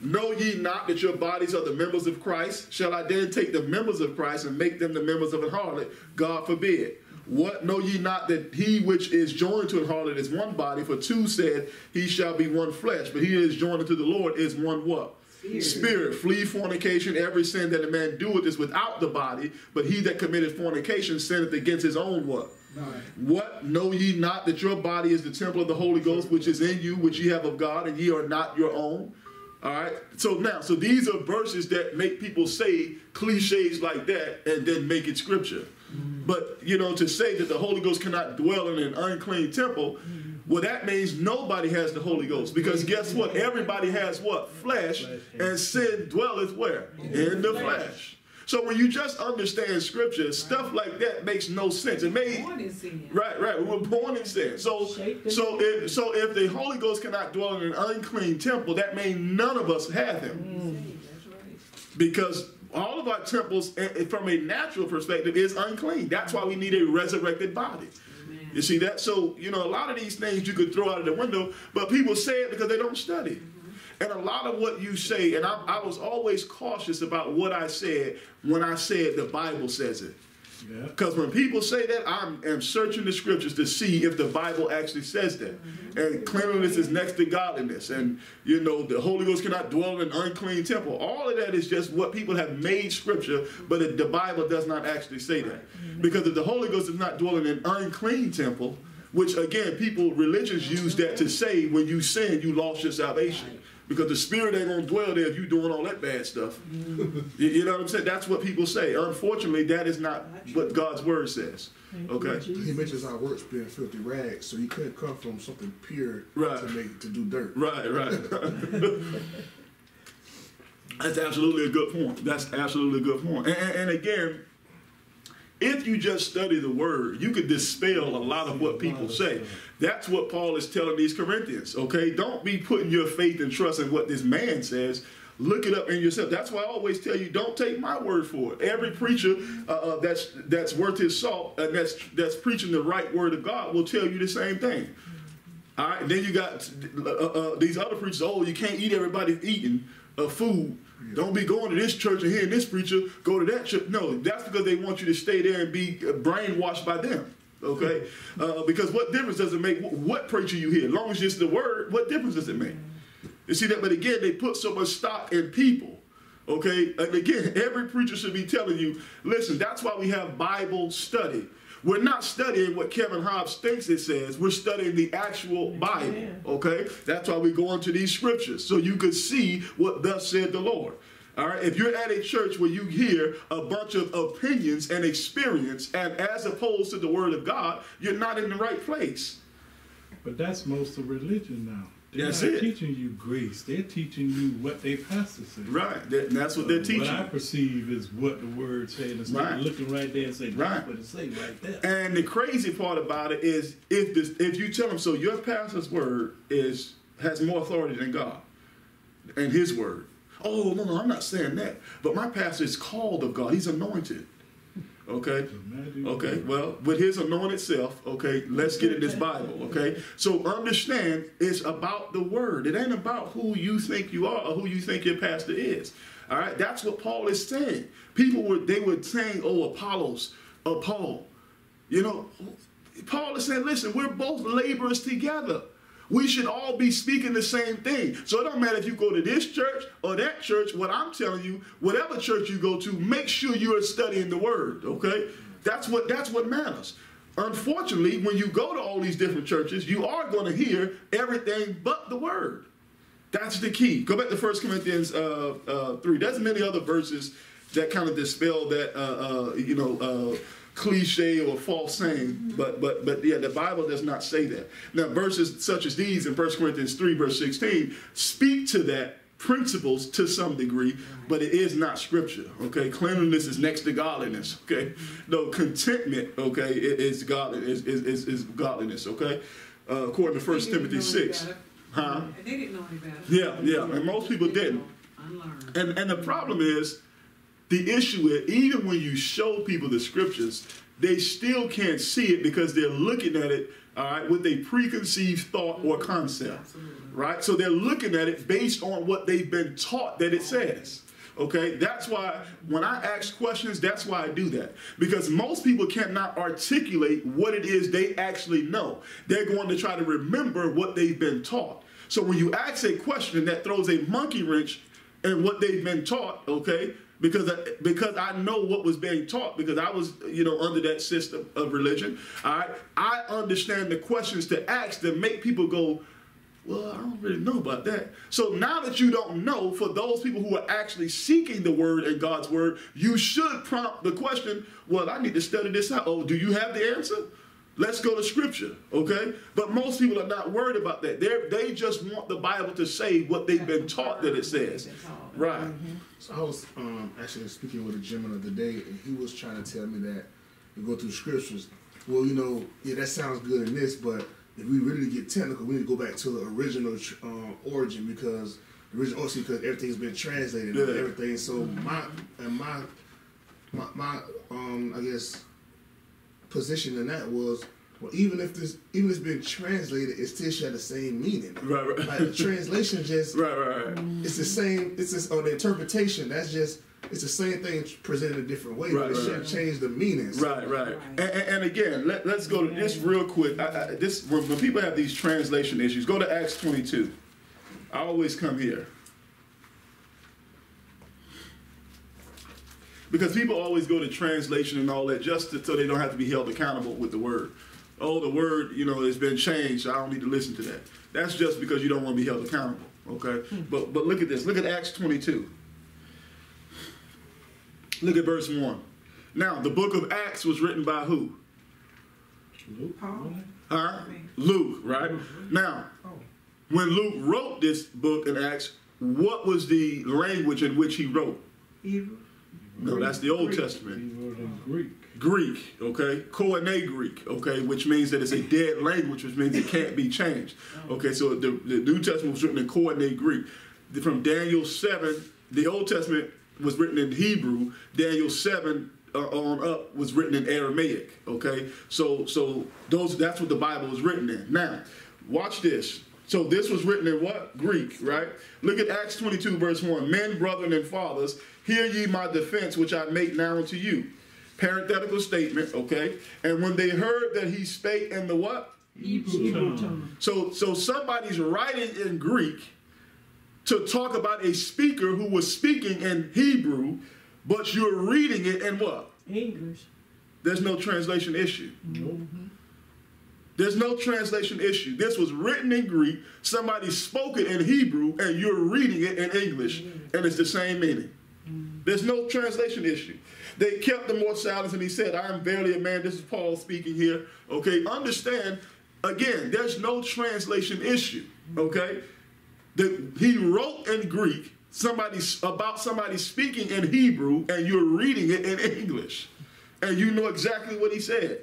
Know ye not that your bodies are the members of Christ? Shall I then take the members of Christ and make them the members of an harlot? God forbid. What know ye not that he which is joined to an harlot is one body? For two said, He shall be one flesh. But he is joined unto the Lord is one what? Spirit. Spirit. Flee fornication. Every sin that a man doeth is without the body. But he that committeth fornication sinneth against his own what? Right. What know ye not that your body is the temple of the Holy Ghost, which is in you, which ye have of God, and ye are not your own? All right. So now, so these are verses that make people say cliches like that and then make it scripture. Mm-hmm. But you know, to say that the Holy Ghost cannot dwell in an unclean temple, mm-hmm. well, that means nobody has the Holy Ghost. Because mm-hmm. guess what? Everybody has what? Flesh, and sin dwelleth where? In the flesh. So when you just understand scripture, stuff like that makes no sense. It may Born in sin. Right, right. We were born in sin. So, so if so, if the Holy Ghost cannot dwell in an unclean temple, that means none of us have Him, That's right. because all of our temples, eh, eh, from a natural perspective, is unclean. That's why we need a resurrected body. Amen. You see that? So you know, a lot of these things you could throw out of the window, but people say it because they don't study. And a lot of what you say, and I, I was always cautious about what I said when I said the Bible says it. Yeah. Because when people say that, I am searching the scriptures to see if the Bible actually says that. And cleanliness is next to godliness. And, you know, the Holy Ghost cannot dwell in an unclean temple. All of that is just what people have made scripture, but it, the Bible does not actually say that. Because if the Holy Ghost is not dwelling in an unclean temple, which again, people, religions use that to say when you sin, you lost your salvation. Because the spirit ain't gonna dwell there if you're doing all that bad stuff. You, you know what I'm saying? That's what people say. Unfortunately, that is not what God's word says. Okay. He mentions our works being filthy rags, so you couldn't come from something pure Right. to make to do dirt. Right, right. That's absolutely a good point. That's absolutely a good point. And, and, and again, if you just study the word, you could dispel a lot of what people say. That's what Paul is telling these Corinthians. Okay, don't be putting your faith and trust in what this man says. Look it up in yourself. That's why I always tell you, don't take my word for it. Every preacher uh, uh, that's that's worth his salt and that's that's preaching the right word of God will tell you the same thing. All right, then you got uh, uh, these other preachers. Oh, you can't eat everybody's eating uh, food. Don't be going to this church and hearing this preacher go to that church. No, that's because they want you to stay there and be uh, brainwashed by them. Okay, uh, because what difference does it make what preacher you hear? As long as it's the word, what difference does it make? You see that? But again, they put so much stock in people. Okay, and again, every preacher should be telling you, listen, that's why we have Bible study. We're not studying what Kevin Hobbs thinks it says. We're studying the actual Bible. Okay, that's why we go into these scriptures so you could see what thus said the Lord. All right, if you're at a church where you hear a bunch of opinions and experience, and as opposed to the Word of God, you're not in the right place. But that's most of religion now. They're That's not it. teaching you grace. They're teaching you what their pastor said. Right, that, that's what they're uh, teaching. What I perceive is what the word said. Instead Right. looking right there and say, Right. what it say right there. And the crazy part about it is if this if you tell them so your pastor's word is has more authority than God and his word. Oh no, no, I'm not saying that. But my pastor is called of God. He's anointed. Okay? Okay, well, with his anointed self, okay, let's get in this Bible, okay? So understand it's about the word. It ain't about who you think you are or who you think your pastor is. All right, that's what Paul is saying. People were they were saying, oh, Apollos, uh, Paul. You know, Paul is saying, listen, we're both laborers together. We should all be speaking the same thing. So it don't matter if you go to this church or that church. What I'm telling you, whatever church you go to, make sure you are studying the word. Okay, that's what that's what matters. Unfortunately, when you go to all these different churches, you are going to hear everything but the word. That's the key. Go back to 1 Corinthians uh, uh, 3. There's many other verses that kind of dispel that, uh, uh, you know, uh, cliche or false saying. But, but, but yeah, the Bible does not say that. Now, verses such as these in 1 Corinthians 3, verse 16, speak to that principles to some degree, but it is not scripture. Okay, cleanliness is next to godliness. Okay, no contentment. Okay, it is god is, is, is, godliness. Okay, uh, according to First Timothy six. Huh? And they didn't know any better. Yeah, yeah, and most people didn't. Unlearned. And and the problem is, the issue is even when you show people the scriptures, they still can't see it because they're looking at it, all right, with a preconceived thought or mm-hmm. concept, Absolutely. right? So they're looking at it based on what they've been taught that it says. Okay, that's why when I ask questions, that's why I do that. Because most people cannot articulate what it is they actually know. They're going to try to remember what they've been taught. So when you ask a question that throws a monkey wrench in what they've been taught, okay, because I, because I know what was being taught because I was you know under that system of religion. All right, I understand the questions to ask that make people go, well, I don't really know about that. So now that you don't know, for those people who are actually seeking the word and God's word, you should prompt the question, well, I need to study this out. Oh, do you have the answer? Let's go to scripture, okay? But most people are not worried about that. They they just want the Bible to say what they've been taught that it says. They've been taught. Right. So I was um, actually speaking with a gentleman of the day, and he was trying to tell me that we go through scriptures. Well, you know, yeah, that sounds good in this, but if we really get technical, we need to go back to the original um, origin because the original origin because everything's been translated and Yeah. everything. So my and my my, my um I guess position in that was Well, even if this, even if it's been translated, it still share the same meaning. Right, right. Like the translation just, Right, right, right. Mm. it's the same. It's just on the interpretation. That's just, it's the same thing presented a different way. Right, but it right, shouldn't change the meaning. So, Right, right. And, and, and again, let, let's go to this real quick. I, I, this when, when people have these translation issues, go to Acts 22. I always come here. Because people always go to translation and all that just to, so they don't have to be held accountable with the word. Oh, the word, you know, has been changed. I don't need to listen to that. That's just because you don't want to be held accountable. Okay? Hmm. But but look at this. Look at Acts 22. Look at verse 1. Now, the book of Acts was written by who? Luke, Paul? Huh? Luke, right? Now, Oh, when Luke wrote this book in Acts, what was the language in which he wrote? Hebrew? No, that's the Old Greek. Testament. Greek. Greek, okay? Koine Greek, okay? Which means that it's a dead language, which means it can't be changed. Okay, so the, the New Testament was written in Koine Greek. From Daniel 7, the Old Testament was written in Hebrew. Daniel 7 uh, on up was written in Aramaic, okay? So so those that's what the Bible was written in. Now, watch this. So this was written in what? Greek, right? Look at Acts 22, verse 1. Men, brethren, and fathers, hear ye my defense, which I make now unto you. Parenthetical statement, okay? And when they heard that he spake in the what? Hebrew tongue. So so somebody's writing in Greek to talk about a speaker who was speaking in Hebrew, but you're reading it in what? English. There's no translation issue. Nope. There's no translation issue. This was written in Greek, somebody spoke it in Hebrew, and you're reading it in English, and it's the same meaning. There's no translation issue. They kept the more silence, and he said, I am verily a man. This is Paul speaking here. Okay, understand, again, there's no translation issue. Okay? The, he wrote in Greek somebody about somebody speaking in Hebrew, and you're reading it in English. And you know exactly what he said.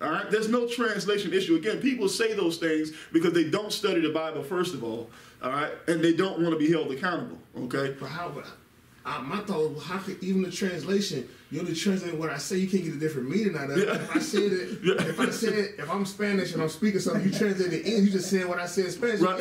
All right, there's no translation issue. Again, people say those things because they don't study the Bible, first of all, all right, and they don't want to be held accountable, okay? But how? I, my thought was, how could even the translation? You only translate what I say. You can't get a different meaning out of it. Yeah. If I said it, Yeah. if I said, if I'm Spanish and I'm speaking something, you translate it in. You just saying what I said in Spanish. Right.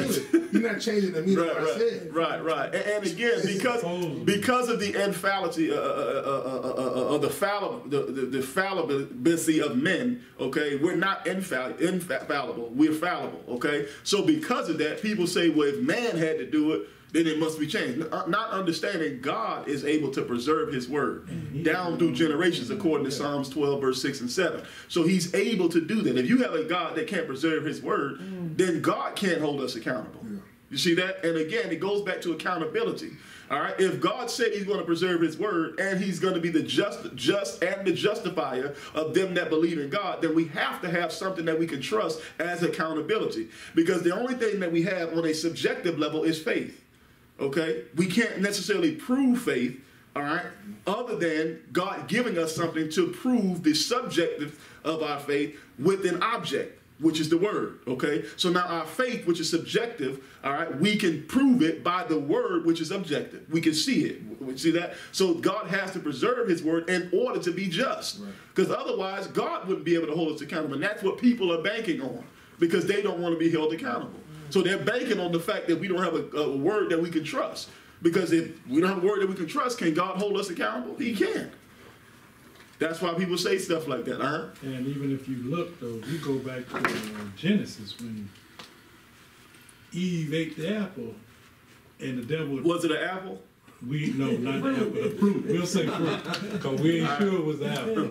You're not changing the meaning Right, of what I right, said. right, right. And, and again, because because of the infallibility, uh, uh, uh, uh, uh, uh, the, falli- the, the, the fallibility of men, okay, we're not infall- infallible, we're fallible, okay? So because of that, people say, well, if man had to do it, then it must be changed. Uh, Not understanding God is able to preserve his word down through generations, according to Psalms 12, verse 6 and 7. So he's able to do that. If you have a God that can't preserve his word, then God can't hold us accountable. You see that? And again, it goes back to accountability. All right. If God said He's going to preserve His word and He's going to be the just, just and the justifier of them that believe in God, then we have to have something that we can trust as accountability. Because the only thing that we have on a subjective level is faith. Okay, we can't necessarily prove faith. All right, other than God giving us something to prove the subjective of our faith with an object which is the word. Okay, so now our faith, which is subjective, all right, we can prove it by the word, which is objective. We can see it. We see that. So God has to preserve His word in order to be just, because otherwise God wouldn't be able to hold us accountable. And that's what people are banking on because they don't want to be held accountable. So they're banking on the fact that we don't have a, a word that we can trust. Because if we don't have a word that we can trust, can God hold us accountable? He can. That's why people say stuff like that, huh? And even if you look, though, you go back to uh, Genesis when Eve ate the apple, and the devil. Was it an apple? We no, not the apple, the fruit. We'll say fruit, because we ain't sure it was the apple.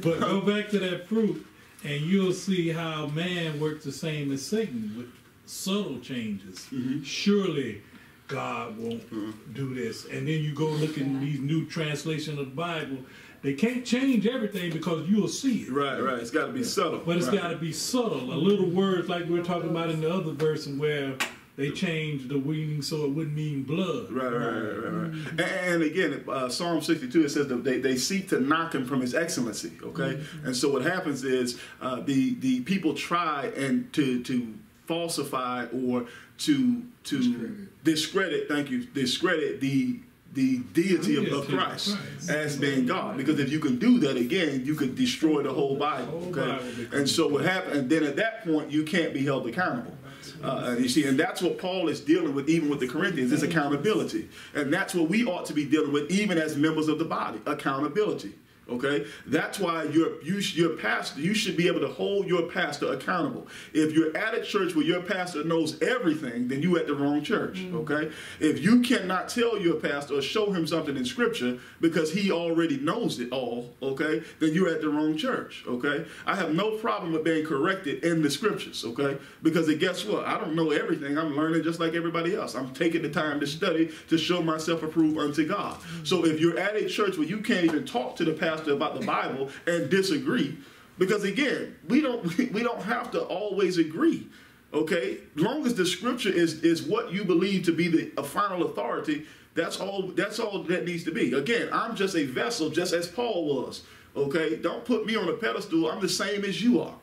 But go back to that fruit, and you'll see how man worked the same as Satan with subtle changes. Surely. God won't do this, and then you go look in these new translation of the Bible. They can't change everything because you'll see it. Right, right. It's got to be subtle. But it's Right. got to be subtle. A little words like we were talking about in the other verse, where they changed the meaning so it wouldn't mean blood. Right, right, right, right, right. And, and again, uh, Psalm 62, it says that they, they seek to knock him from his excellency, okay? And so what happens is uh, the, the people try and to, to falsify or to, to discredit. thank you, discredit the, the deity of, Deity of of Christ Christ. as being God. Because if you can do that again, you could destroy the whole Bible. Okay, and so what happened? And then at that point, you can't be held accountable. Uh, and you see, and that's what Paul is dealing with, even with the Corinthians, is accountability, and that's what we ought to be dealing with, even as members of the body, accountability. Okay, that's why your you your pastor you should be able to hold your pastor accountable. If you're at a church where your pastor knows everything, then you at the wrong church. Mm-hmm. Okay, if you cannot tell your pastor or show him something in Scripture because he already knows it all, okay, then you're at the wrong church. Okay, I have no problem with being corrected in the Scriptures. Okay, because guess what? I don't know everything. I'm learning just like everybody else. I'm taking the time to study to show myself approved unto God. Mm-hmm. So if you're at a church where you can't even talk to the pastor about the Bible and disagree, because again, we don't we don't have to always agree. Okay, long as the scripture is is what you believe to be the a final authority, that's all that's all that needs to be. Again, I'm just a vessel, just as Paul was. Okay, don't put me on a pedestal. I'm the same as you are.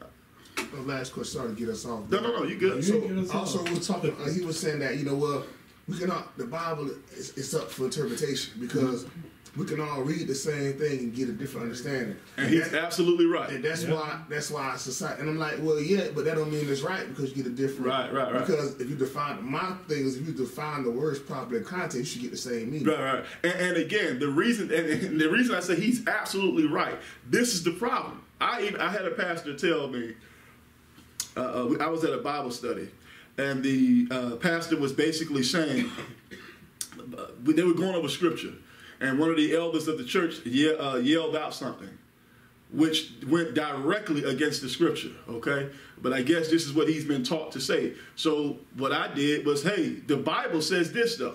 Uh, last question, sorry to get us off. No, no, no, you good. So You get also off. we we're talking. Uh, he was saying that you know well we can all, the Bible is, is up for interpretation because we can all read the same thing and get a different understanding. And he's that- absolutely right. and that's Yeah. why that's why society. And I'm like, well, yeah, but that don't mean it's right because you get a different. Right, right, right. Because if you define my thing is if you define the words properly in context, you should get the same meaning. Right, right. And, and again, the reason and, and the reason I say he's absolutely right. This is the problem. I even, I had a pastor tell me. Uh, uh, I was at a Bible study, and the uh, pastor was basically saying uh, they were going over scripture, and one of the elders of the church ye- uh, yelled out something, which went directly against the scripture. Okay, but I guess this is what he's been taught to say. So what I did was, hey, the Bible says this though.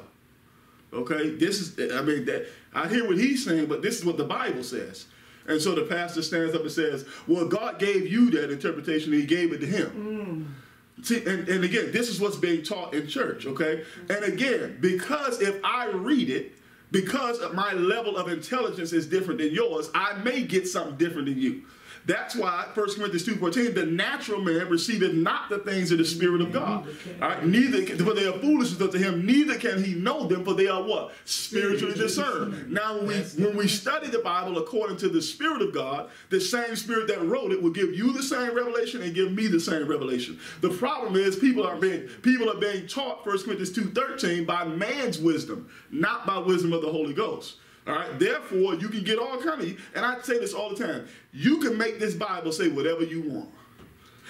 Okay, this is I mean that I hear what he's saying, but this is what the Bible says. And so the pastor stands up and says, "Well, God gave you that interpretation; and He gave it to him." See, and, and again, this is what's being taught in church, okay? And again, because if I read it, because my level of intelligence is different than yours, I may get something different than you. That's why 1 Corinthians 2.14, the natural man receiveth not the things of the Spirit of God. All right, neither, can- for they are foolishness unto him, neither can he know them, for they are what? Spiritually discerned. Now, when we, when we study the Bible according to the Spirit of God, the same Spirit that wrote it will give you the same revelation and give me the same revelation. The problem is people are being people are being taught 1 Corinthians 2.13 by man's wisdom, not by wisdom of the Holy Ghost. All right. Therefore, you can get all kind of, and I say this all the time. You can make this Bible say whatever you want.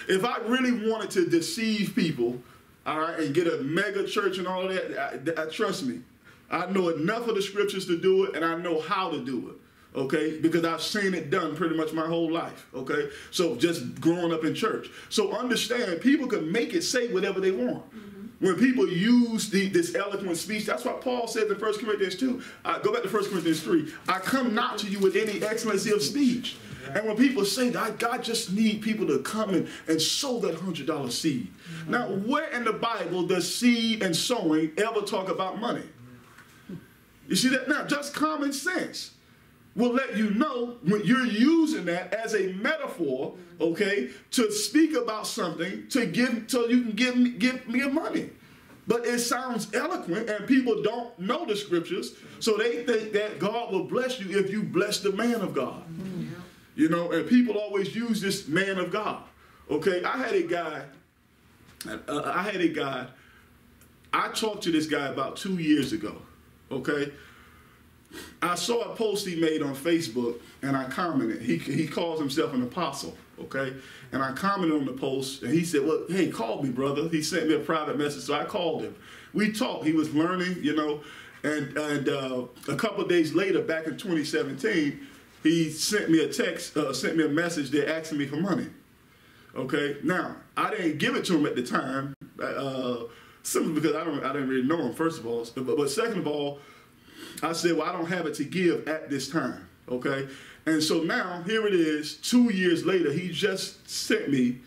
If I really wanted to deceive people, all right, and get a mega church and all that, I, I- trust me, I know enough of the scriptures to do it, and I know how to do it. Okay, because I've seen it done pretty much my whole life. Okay, so just growing up in church. So understand, people can make it say whatever they want. When people use the, this eloquent speech, that's what Paul said in 1 Corinthians 2. I go back to 1 Corinthians 3. I come not to you with any excellency of speech. And when people say that, God just need people to come in and sow that $100 seed. Now, where in the Bible does seed and sowing ever talk about money? You see that? Now, just common sense will let you know when you're using that as a metaphor, okay, to speak about something to give so you can give me give me money. But it sounds eloquent, and people don't know the scriptures, so they think that God will bless you if you bless the man of God. You know, and people always use this man of God. Okay, I had a guy. Uh, I had a guy. I talked to this guy about two years ago. Okay, I saw a post he made on Facebook and I commented. He, he calls himself an apostle, okay? And I commented on the post and he said, Well, hey, call me, brother. He sent me a private message, so I called him. We talked. He was learning, you know, and, and uh, a couple days later, back in 2017, he sent me a text, uh, sent me a message there asking me for money. Okay, now I didn't give it to him at the time, uh, simply because I don't, I didn't really know him. First of all, but, but second of all, I said, well, I don't have it to give at this time. Okay. And so now here it is, two years later, he just sent me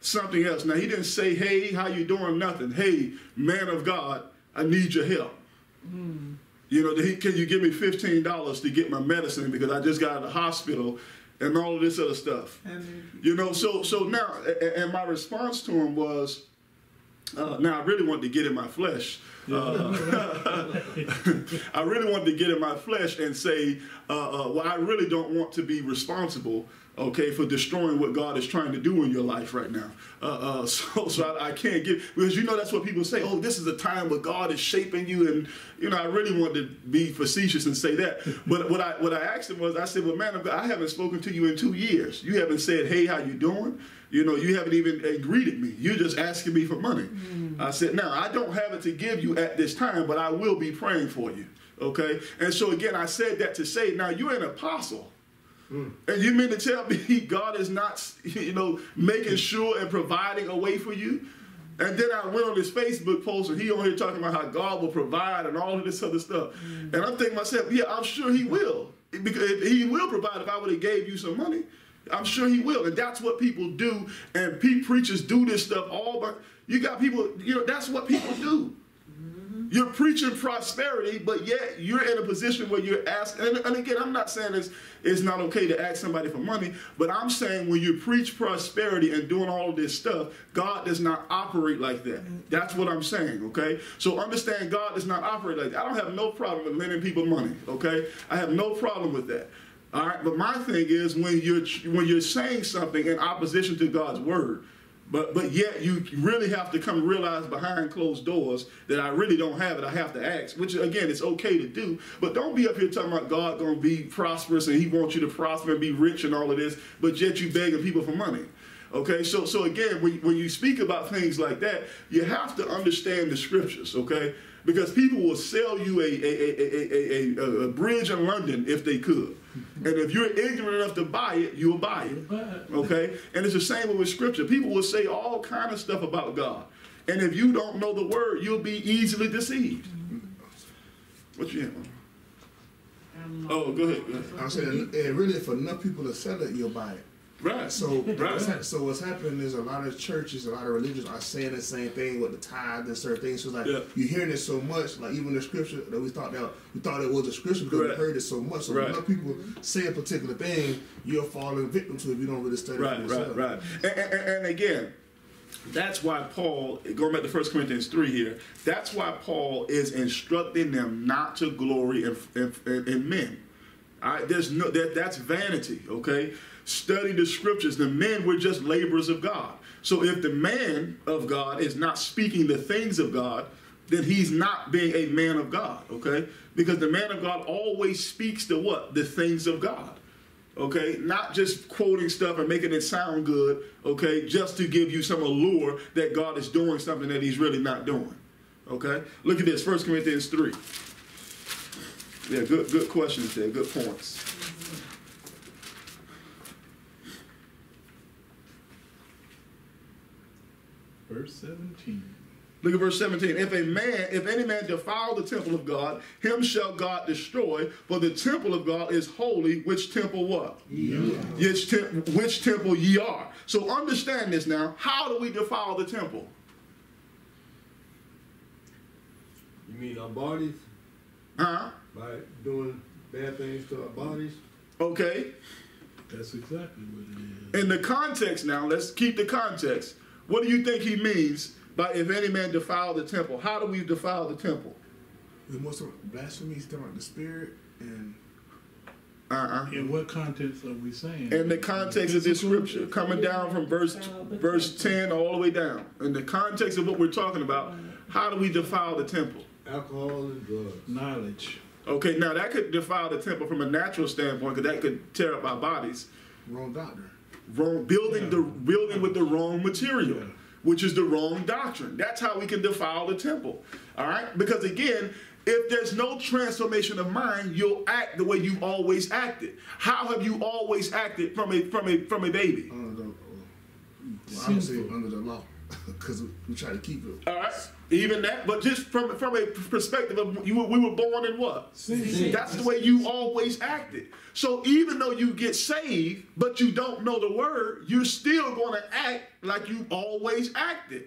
something else. Now he didn't say, hey, how you doing? Nothing. Hey, man of God, I need your help. Hmm. You know, he, can you give me $15 to get my medicine because I just got out of the hospital and all of this other stuff. And You know, so so now, and my response to him was, Uh, now I really wanted to get in my flesh. Uh, I really wanted to get in my flesh and say, uh, uh, well, I really don't want to be responsible, okay, for destroying what God is trying to do in your life right now. Uh, uh, so, so I, I can't give because you know that's what people say. Oh, this is a time where God is shaping you, and you know I really wanted to be facetious and say that. But what I what I asked him was, I said, well, man, I haven't spoken to you in two years. You haven't said, hey, how you doing? You know, you haven't even uh, greeted me. You're just asking me for money. I said, now, I don't have it to give you at this time, but I will be praying for you. Okay? And so, again, I said that to say, now, you're an apostle. Mm. And you mean to tell me God is not, you know, making sure and providing a way for you? And then I went on his Facebook post and he on here talking about how God will provide and all of this other stuff. Mm. And I'm thinking to myself, yeah, I'm sure he will. Because he will provide if I would have gave you some money. I'm sure he will. And that's what people do. And pe- preachers do this stuff all but you got people, you know, that's what people do. You're preaching prosperity, but yet you're in a position where you're asking. And, and again, I'm not saying it's, it's not okay to ask somebody for money, but I'm saying when you preach prosperity and doing all of this stuff, God does not operate like that. That's what I'm saying, okay? So understand God does not operate like that. I don't have no problem with lending people money, okay? I have no problem with that. All right, but my thing is when you're when you're saying something in opposition to God's word, but but yet you really have to come realize behind closed doors that I really don't have it. I have to ask, which again it's okay to do. But don't be up here talking about God gonna be prosperous and He wants you to prosper and be rich and all of this, but yet you begging people for money. Okay, so so again, when, when you speak about things like that, you have to understand the scriptures. Okay, because people will sell you a a, a, a, a, a bridge in London if they could. And if you're ignorant enough to buy it, you'll buy it. Okay? And it's the same with scripture. People will say all kind of stuff about God. And if you don't know the word, you'll be easily deceived. What you have? Um, oh, go ahead. Go ahead. I'm saying, and really, for enough people to sell it, you'll buy it. Right. So, Right. what's so what's happening is a lot of churches, a lot of religions are saying the same thing with the tithe and certain things. So, like Yeah. you're hearing it so much, like even the scripture that we thought that we thought it was a scripture because Right. we heard it so much. So, Right. when people say a particular thing, you're falling victim to it if you don't really study Right, right, yourself. right. And, and, and again, that's why Paul, going back to 1 Corinthians 3 here, that's why Paul is instructing them not to glory in, in, in, in men. All right, there's no that that's vanity, okay? Study the scriptures. The men were just laborers of God. So if the man of God is not speaking the things of God, then he's not being a man of God, okay? Because the man of God always speaks the what? The things of God okay? Not just quoting stuff and making it sound good, okay, just to give you some allure that God is doing something that he's really not doing, okay? Look at this, 1 Corinthians 3. Yeah, good, good questions there, good points. Verse 17. Look at verse 17. If a man, if any man defile the temple of God, him shall God destroy, for the temple of God is holy, which temple what? Which, tem- which temple ye are. So understand this now. How do we defile the temple? You mean our bodies Huh? by doing bad things to our bodies? Okay. That's exactly what it is. In the context now, let's keep the context. What do you think he means by if any man defile the temple? How do we defile the temple? The most of blasphemy is the spirit and Uh-uh. In what context are we saying? In the context of this scripture, coming down from verse verse 10 all the way down. In the context of what we're talking about, how do we defile the temple? Alcohol and drugs. Knowledge. Okay, now that could defile the temple from a natural standpoint, because that could tear up our bodies. wrong doctor. Wrong building the building with the wrong material, Yeah. which is the wrong doctrine. That's how we can defile the temple. All right? Because again, if there's no transformation of mind, you'll act the way you've always acted. How have you always acted from a from a from a baby? Under the, uh, well, I would say under the law because we try to keep it. All right, even that, but just from from a perspective of you, were- we were born in what? Sin. That's the way you always acted. So even though you get saved, but you don't know the word, you're still going to act like you always acted,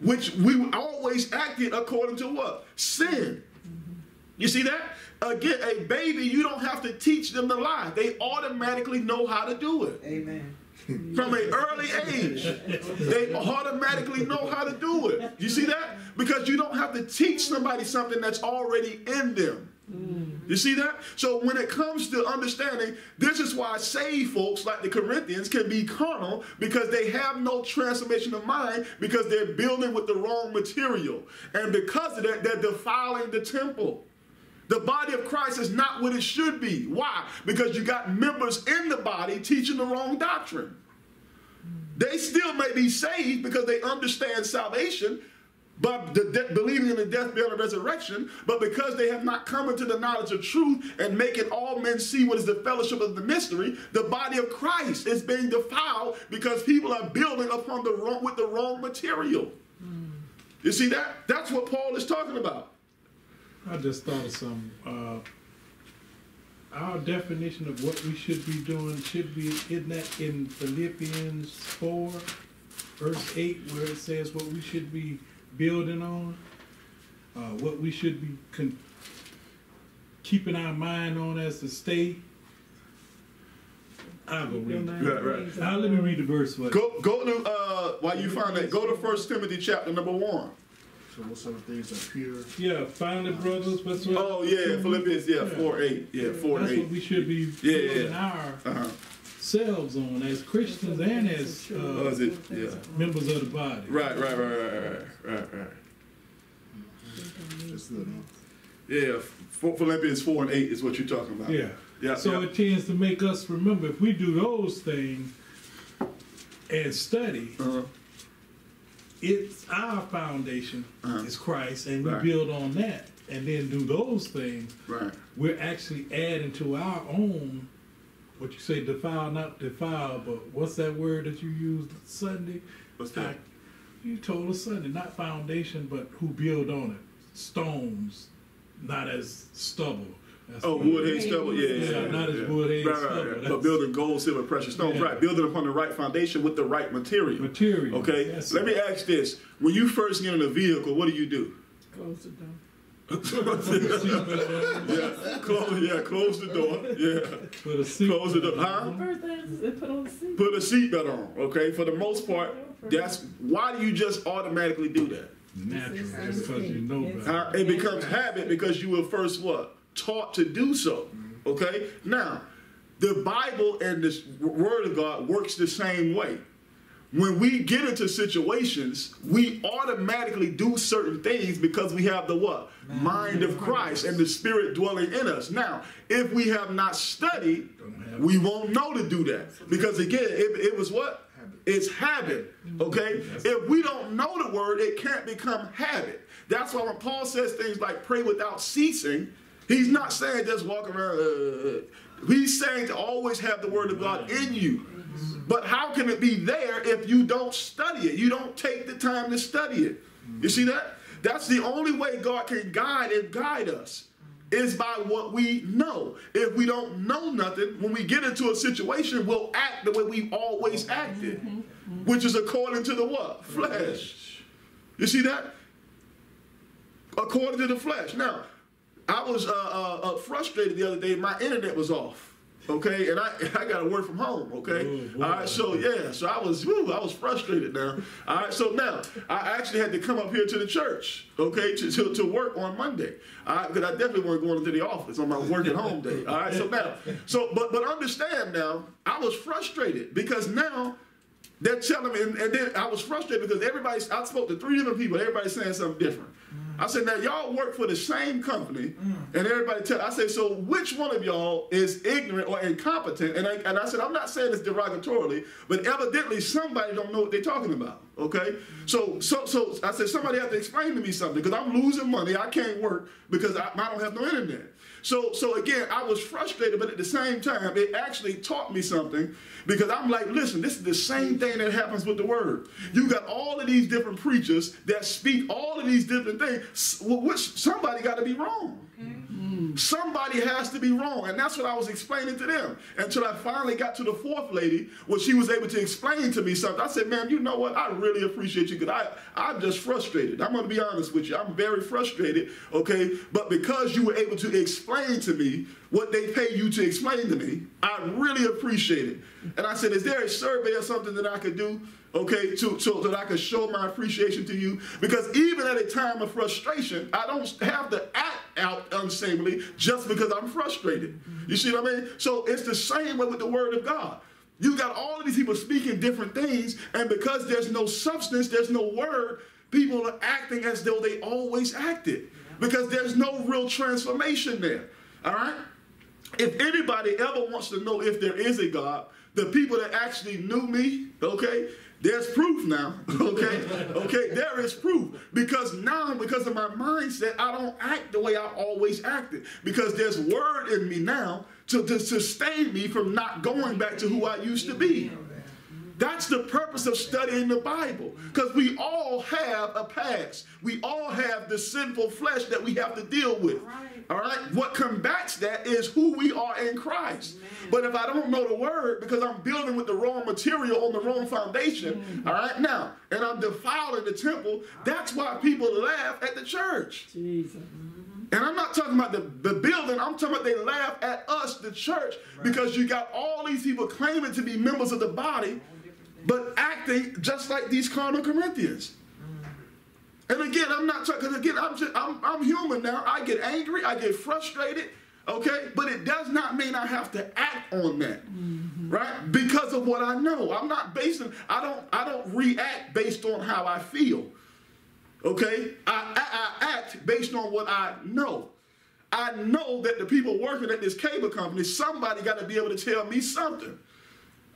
which we always acted according to what sin. You see that? Again, a baby, you don't have to teach them to lie; they automatically know how to do it. Amen. From an early age, they automatically know how to do it. You see that? Because you don't have to teach somebody something that's already in them. You see that? So when it comes to understanding, this is why saved folks like the Corinthians can be carnal because they have no transformation of mind because they're building with the wrong material. And because of that, they're defiling the temple. The body of Christ is not what it should be. Why? Because you got members in the body teaching the wrong doctrine. They still may be saved because they understand salvation, but believing in the death, burial, and resurrection, but because they have not come into the knowledge of truth and making all men see what is the fellowship of the mystery, the body of Christ is being defiled because people are building upon the wrong with the wrong material. You see that? That's what Paul is talking about. I just thought of some. Uh, our definition of what we should be doing should be isn't that in Philippians four, verse eight, where it says what we should be building on, uh, what we should be con- keeping our mind on as to stay. I'll go read. it. Right, right. Now let me read the verse for you. Go go to uh while you find that, go to First Timothy chapter number one. So what's some of the things that pure? Yeah, finally, brothers. What's what? Oh yeah, Philippians, yeah, four eight. Yeah, four and That's what we should be Yeah, building yeah. our Uh-huh. selves on as Christians and as Oh, uh, is it? Yeah. members of the body. Right, right, right, right, right, right, right. That's good. Yeah, Ph- Philippians four and eight is what you're talking about. Yeah. Yeah. So yeah. it tends to make us remember if we do those things and study, Uh-huh. It's our foundation Uh-huh. is Christ, and we Right. build on that, and then do those things. Right. We're actually adding to our own. What you say, defile, not defile, but what's that word that you used Sunday? What's that? You told us Sunday, not foundation, but who build on it. Stones, not as stubble. That's Oh, wood, hay, stubble, yeah, yeah, Yeah, yeah, not as yeah. wood, hay, right, stubble. Right, right. But building gold, silver, precious stones, Yeah. right? Building upon the right foundation with the right material. Material. Okay. That's Let it. me ask this: When you first get in a vehicle, what do you do? Close the door. yeah, close. Yeah, close the door. Yeah, Put a seat. close the door. Huh? First thing is they put on seat. Put a seatbelt on. Okay. For the most part, that's why do you just automatically do that? Natural, because you know better. Uh, it becomes habit because you were first what taught to do so. Okay. Now, the Bible and the Word of God works the same way. When we get into situations, we automatically do certain things because we have the what? Mind of Christ and the Spirit dwelling in us. Now, if we have not studied, we won't know to do that. Because again, it, it was what? It's habit. Okay? If we don't know the word, it can't become habit. That's why when Paul says things like pray without ceasing, he's not saying just walk around. Uh, he's saying to always have the word of God in you. But how can it be there if you don't study it? You don't take the time to study it. You see that? That's the only way God can guide and guide us is by what we know. If we don't know nothing, when we get into a situation, we'll act the way we've always acted, which is according to the what? Flesh. You see that? According to the flesh. Now, I was uh, uh, uh, frustrated the other day. My internet was off. Okay, and I I got to work from home. Okay, Oh, boy. all right. So yeah, so I was I was frustrated now. All right, so now I actually had to come up here to the church. Okay, to to, to work on Monday. All right, because I definitely weren't going into the office on my work at home day. All right, so now, so but but understand now, I was frustrated because now they're telling me, and, and then I was frustrated because everybody, I spoke to three different people, everybody's saying something different. I said, now y'all work for the same company, mm. and everybody tell, I said, so which one of y'all is ignorant or incompetent? And I, and I said, I'm not saying this derogatorily, but evidently somebody don't know what they're talking about, okay? So, so, so I said, somebody have to explain to me something, because I'm losing money, I can't work because I, I don't have no internet. So, so again, I was frustrated, but at the same time, it actually taught me something because I'm like, listen, this is the same thing that happens with the word. You got all of these different preachers that speak all of these different things, which somebody got to be wrong. Somebody has to be wrong. And that's what I was explaining to them until I finally got to the fourth lady where she was able to explain to me something. I said, man, you know what? I really appreciate you because I'm just frustrated. I'm going to be honest with you. I'm very frustrated, okay? But because you were able to explain to me what they pay you to explain to me, I really appreciate it. And I said, is there a survey or something that I could do? Okay, to, so that I can show my appreciation to you. Because even at a time of frustration, I don't have to act out unseemly just because I'm frustrated. You see what I mean? So it's the same way with the word of God. You got all of these people speaking different things, and because there's no substance, there's no word, people are acting as though they always acted. Because there's no real transformation there. All right? If anybody ever wants to know if there is a God, the people that actually knew me, okay, there's proof now, okay? Okay, there is proof. Because now, because of my mindset, I don't act the way I always acted. Because there's word in me now to, to sustain me from not going back to who I used to be. That's the purpose of studying the Bible. Because we all have a past. We all have the sinful flesh that we have to deal with. All right? What combats that is who we are in Christ. But if I don't know the word because I'm building with the wrong material on the wrong foundation, all right, now, and I'm defiling the temple, that's why people laugh at the church. Jesus. And I'm not talking about the, the building, I'm talking about they laugh at us, the church, because you got all these people claiming to be members of the body, but acting just like these carnal Corinthians. And again, I'm not talking, again, I'm, just, I'm, I'm human now. I get angry, I get frustrated, okay? But it does not mean I have to act on that, mm-hmm. right? Because of what I know. I'm not basing, I don't, I don't react based on how I feel, okay? I, I, I act based on what I know. I know that the people working at this cable company, somebody got to be able to tell me something.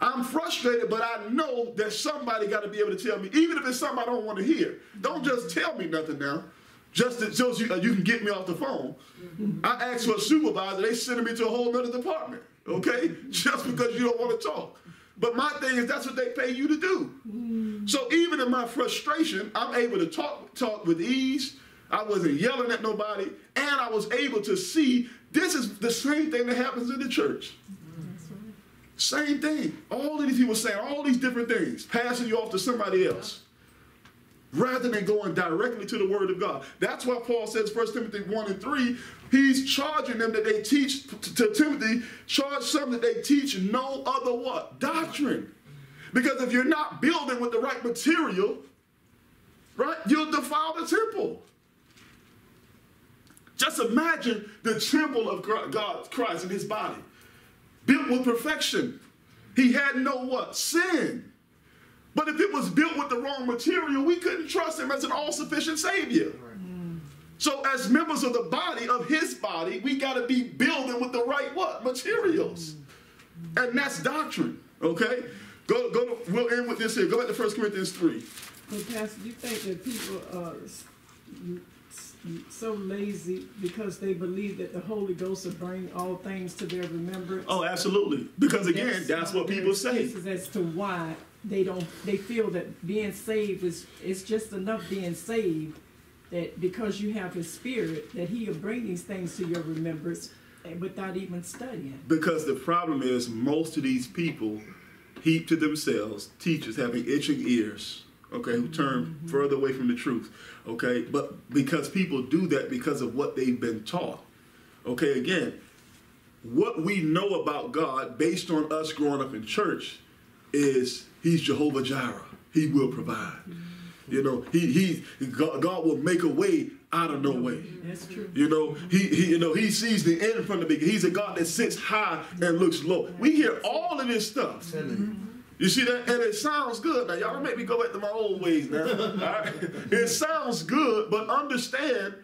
I'm frustrated, but I know that somebody got to be able to tell me, even if it's something I don't want to hear. Don't just tell me nothing now, just so you, uh, you can get me off the phone. I asked for a supervisor, they sending me to a whole other department, okay? Just because you don't want to talk. But my thing is, that's what they pay you to do. So even in my frustration, I'm able to talk, talk with ease. I wasn't yelling at nobody, and I was able to see this is the same thing that happens in the church. Same thing. All of these people saying all these different things, passing you off to somebody else. Rather than going directly to the word of God. That's why Paul says 1 Timothy 1 and 3, he's charging them that they teach to Timothy, charge some that they teach no other what? Doctrine. Because if you're not building with the right material, right, you'll defile the temple. Just imagine the temple of God, Christ and his body built with perfection. He had no what? Sin. But if it was built with the wrong material, we couldn't trust him as an all-sufficient savior. So as members of the body, of his body, we got to be building with the right what? Materials. And that's doctrine, okay? Go, go to, we'll end with this here. Go back to 1 Corinthians 3. But Pastor, you think that people uh, are so lazy because they believe that the Holy Ghost will bring all things to their remembrance? Oh, absolutely. Because again, that's, that's what people say. As to why they don't, they feel that being saved is it's just enough being saved that because you have His Spirit that He'll bring these things to your remembrance without even studying. Because the problem is most of these people heap to themselves teachers having itching ears okay, who turn mm-hmm. further away from the truth, okay? But because people do that because of what they've been taught, okay, again, what we know about God based on us growing up in church is He's Jehovah Jireh. He will provide. Mm-hmm. You know, he he God, God, will make a way out of no way. That's true. You know, he, he you know he sees the end from the beginning. He's a God that sits high and looks low. We hear all of this stuff. Mm-hmm. You see that? And it sounds good. Now, y'all don't make me go back to my old ways now. All right? It sounds good, but understand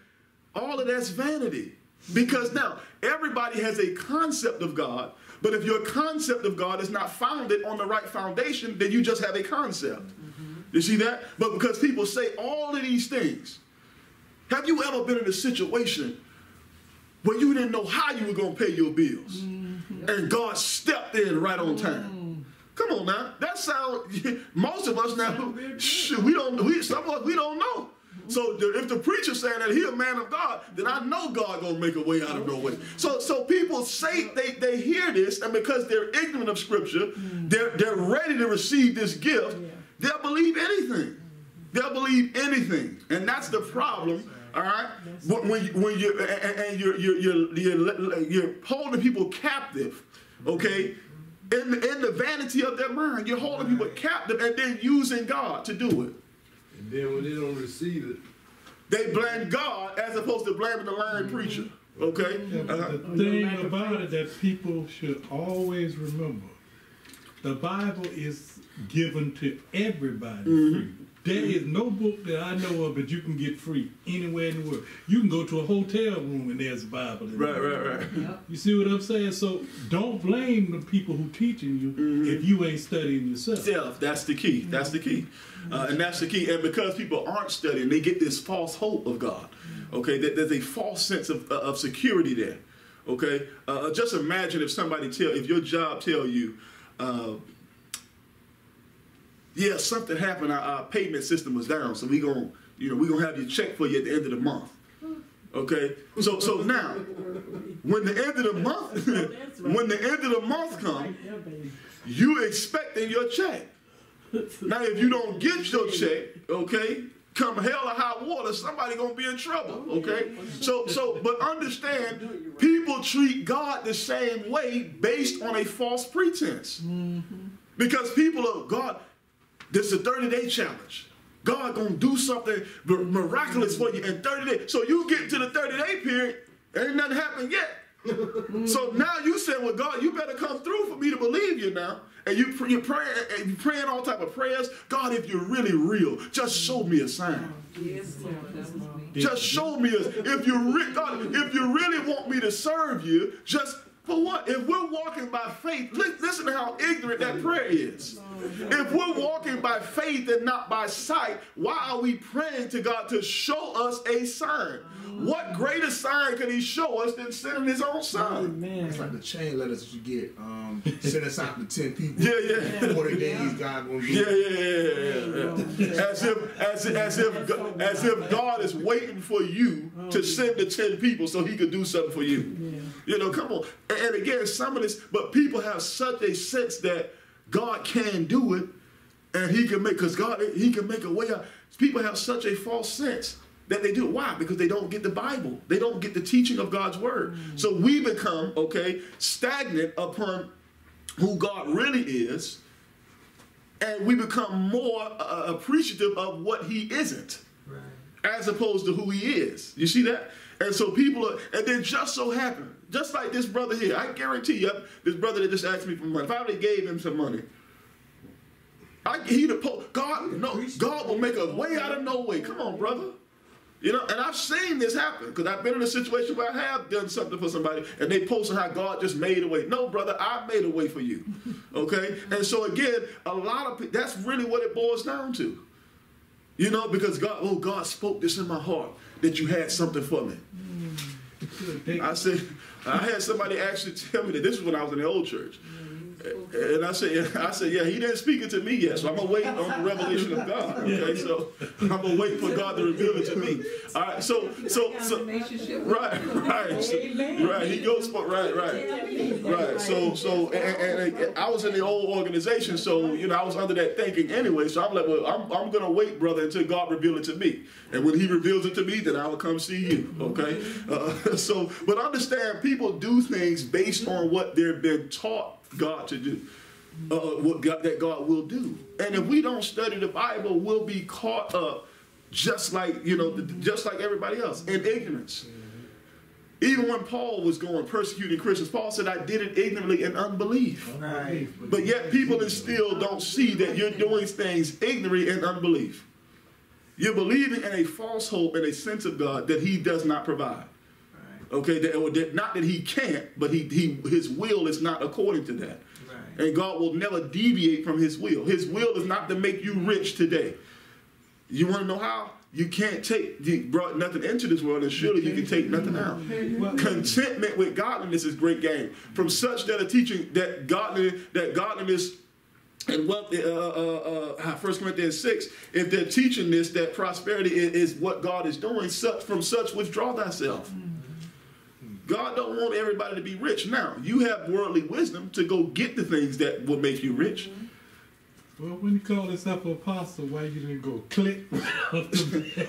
all of that's vanity. Because now, everybody has a concept of God, but if your concept of God is not founded on the right foundation, then you just have a concept. Mm-hmm. You see that? But because people say all of these things, have you ever been in a situation where you didn't know how you were going to pay your bills? Mm-hmm. And God stepped in right on time? Come on now, that sound. Most of us now, we don't. We, some of us we don't know. So if the preacher's saying that he a man of God, then I know God gonna make a way out of no way. So so people say they, they hear this, and because they're ignorant of scripture, they're they're ready to receive this gift, they'll believe anything. They'll believe anything. And that's the problem. All right, when when you, when you and, and you're, you're you're you're you're holding people captive, okay, in the, in the vanity of their mind, you're holding people captive and then using God to do it. And then when they don't receive it, They blame God as opposed to blaming the lying preacher. Okay? Yeah, but Uh-huh. the thing about it that people should always remember, the Bible is given to everybody Mm-hmm. free. There is no book that I know of that you can get free anywhere in the world. You can go to a hotel room and there's a Bible. In Right, there. right, right. Yep. You see what I'm saying? So don't blame the people who teaching you Mm-hmm. if you ain't studying yourself. Self, that's the key. That's the key. Uh, and that's the key. And because people aren't studying, they get this false hope of God. Okay? There's a false sense of, uh, of security there. Okay? Uh, just imagine if somebody tell, if your job tell you, uh, yeah, something happened. Our, our payment system was down, so we gonna, you know, we gonna have your check for you at the end of the month. Okay, so so now, when the end of the month, when the end of the month comes, Right there, baby. you expecting your check. Now, if you don't get your check, okay, come hell or high water, somebody gonna be in trouble. Okay, so so but understand, people treat God the same way based on a false pretense. Because people are God. This is a 30 day challenge. God gonna do something miraculous for you in 30 days. So you get to the 30 day period, ain't nothing happened yet. so now you say, well, God, you better come through for me to believe you now. And you you're praying, and you're praying all type of prayers. God, if you're really real, just show me a sign. Yes, Lord, that was me. Just show me a, if you God, if you really want me to serve you, just for what? If we're walking by faith, listen to how ignorant that prayer is. If we're walking by faith and not by sight, why are we praying to God to show us a sign? What greater sign can He show us than sending His own son? It's like the chain letters that you get. Um, send us out to ten people. Yeah, yeah. Forty days, God gonna do. Yeah, yeah, yeah, yeah, yeah. As if, as, as if, as if God is waiting for you to send the ten people so He could do something for you. You know, come on. And, again, some of this, but people have such a sense that God can do it, and He can make, because God, He can make a way out. People have such a false sense that they do. Why? Because they don't get the Bible. They don't get the teaching of God's word. So we become, okay, stagnant upon who God really is, and we become more uh, appreciative of what He isn't Right. as opposed to who he is. You see that? And so people are, and then just so happen, just like this brother here, I guarantee you, this brother that just asked me for money, if I already gave him some money, I he the po- God no God will make a way out of no way. Come on, brother. You know, and I've seen this happen because I've been in a situation where I have done something for somebody and they posted how God just made a way. No, brother, I made a way for you. Okay? And so again, a lot of that's really what it boils down to. You know, because God, oh, God spoke this in my heart that you had something for me. They- I said, I had somebody actually tell me that this was when I was in the old church. And I said, I said, yeah, he didn't speak it to me yet, so I'm gonna wait on the revelation of God. Okay, so I'm gonna wait for God to reveal it to me. All right, so so so right, right, so- right. He goes for right, right. Right. So, so, and, and, and I was in the old organization, so you know, I was under that thinking anyway. So I'm like, well, I'm, I'm gonna wait, brother, until God reveal it to me. And when He reveals it to me, then I will come see you. Okay. Uh, so, but understand, people do things based on what they've been taught God to do. Uh, what God, that God will do. And if we don't study the Bible, we'll be caught up just like you know, just like everybody else in ignorance. Even when Paul was going persecuting Christians, Paul said, I did it ignorantly in unbelief. Right. But yet people still don't see that you're doing things ignorantly in unbelief. You're believing in a false hope and a sense of God that he does not provide. Okay, that, that, not that he can't, but he, he his will is not according to that. Right. And God will never deviate from his will. His will is not to make you rich today. You want to know how? You can't take, you brought nothing into this world, and surely you can take nothing out. Contentment with godliness is great gain. From such that a teaching that godliness, that godliness and what uh, uh, uh, 1 Corinthians 6, if they're teaching this, that prosperity is, is what God is doing, such, from such withdraw thyself. God don't want everybody to be rich. Now, you have worldly wisdom to go get the things that will make you rich. Mm-hmm. Well, when you call yourself an apostle, why you didn't go click?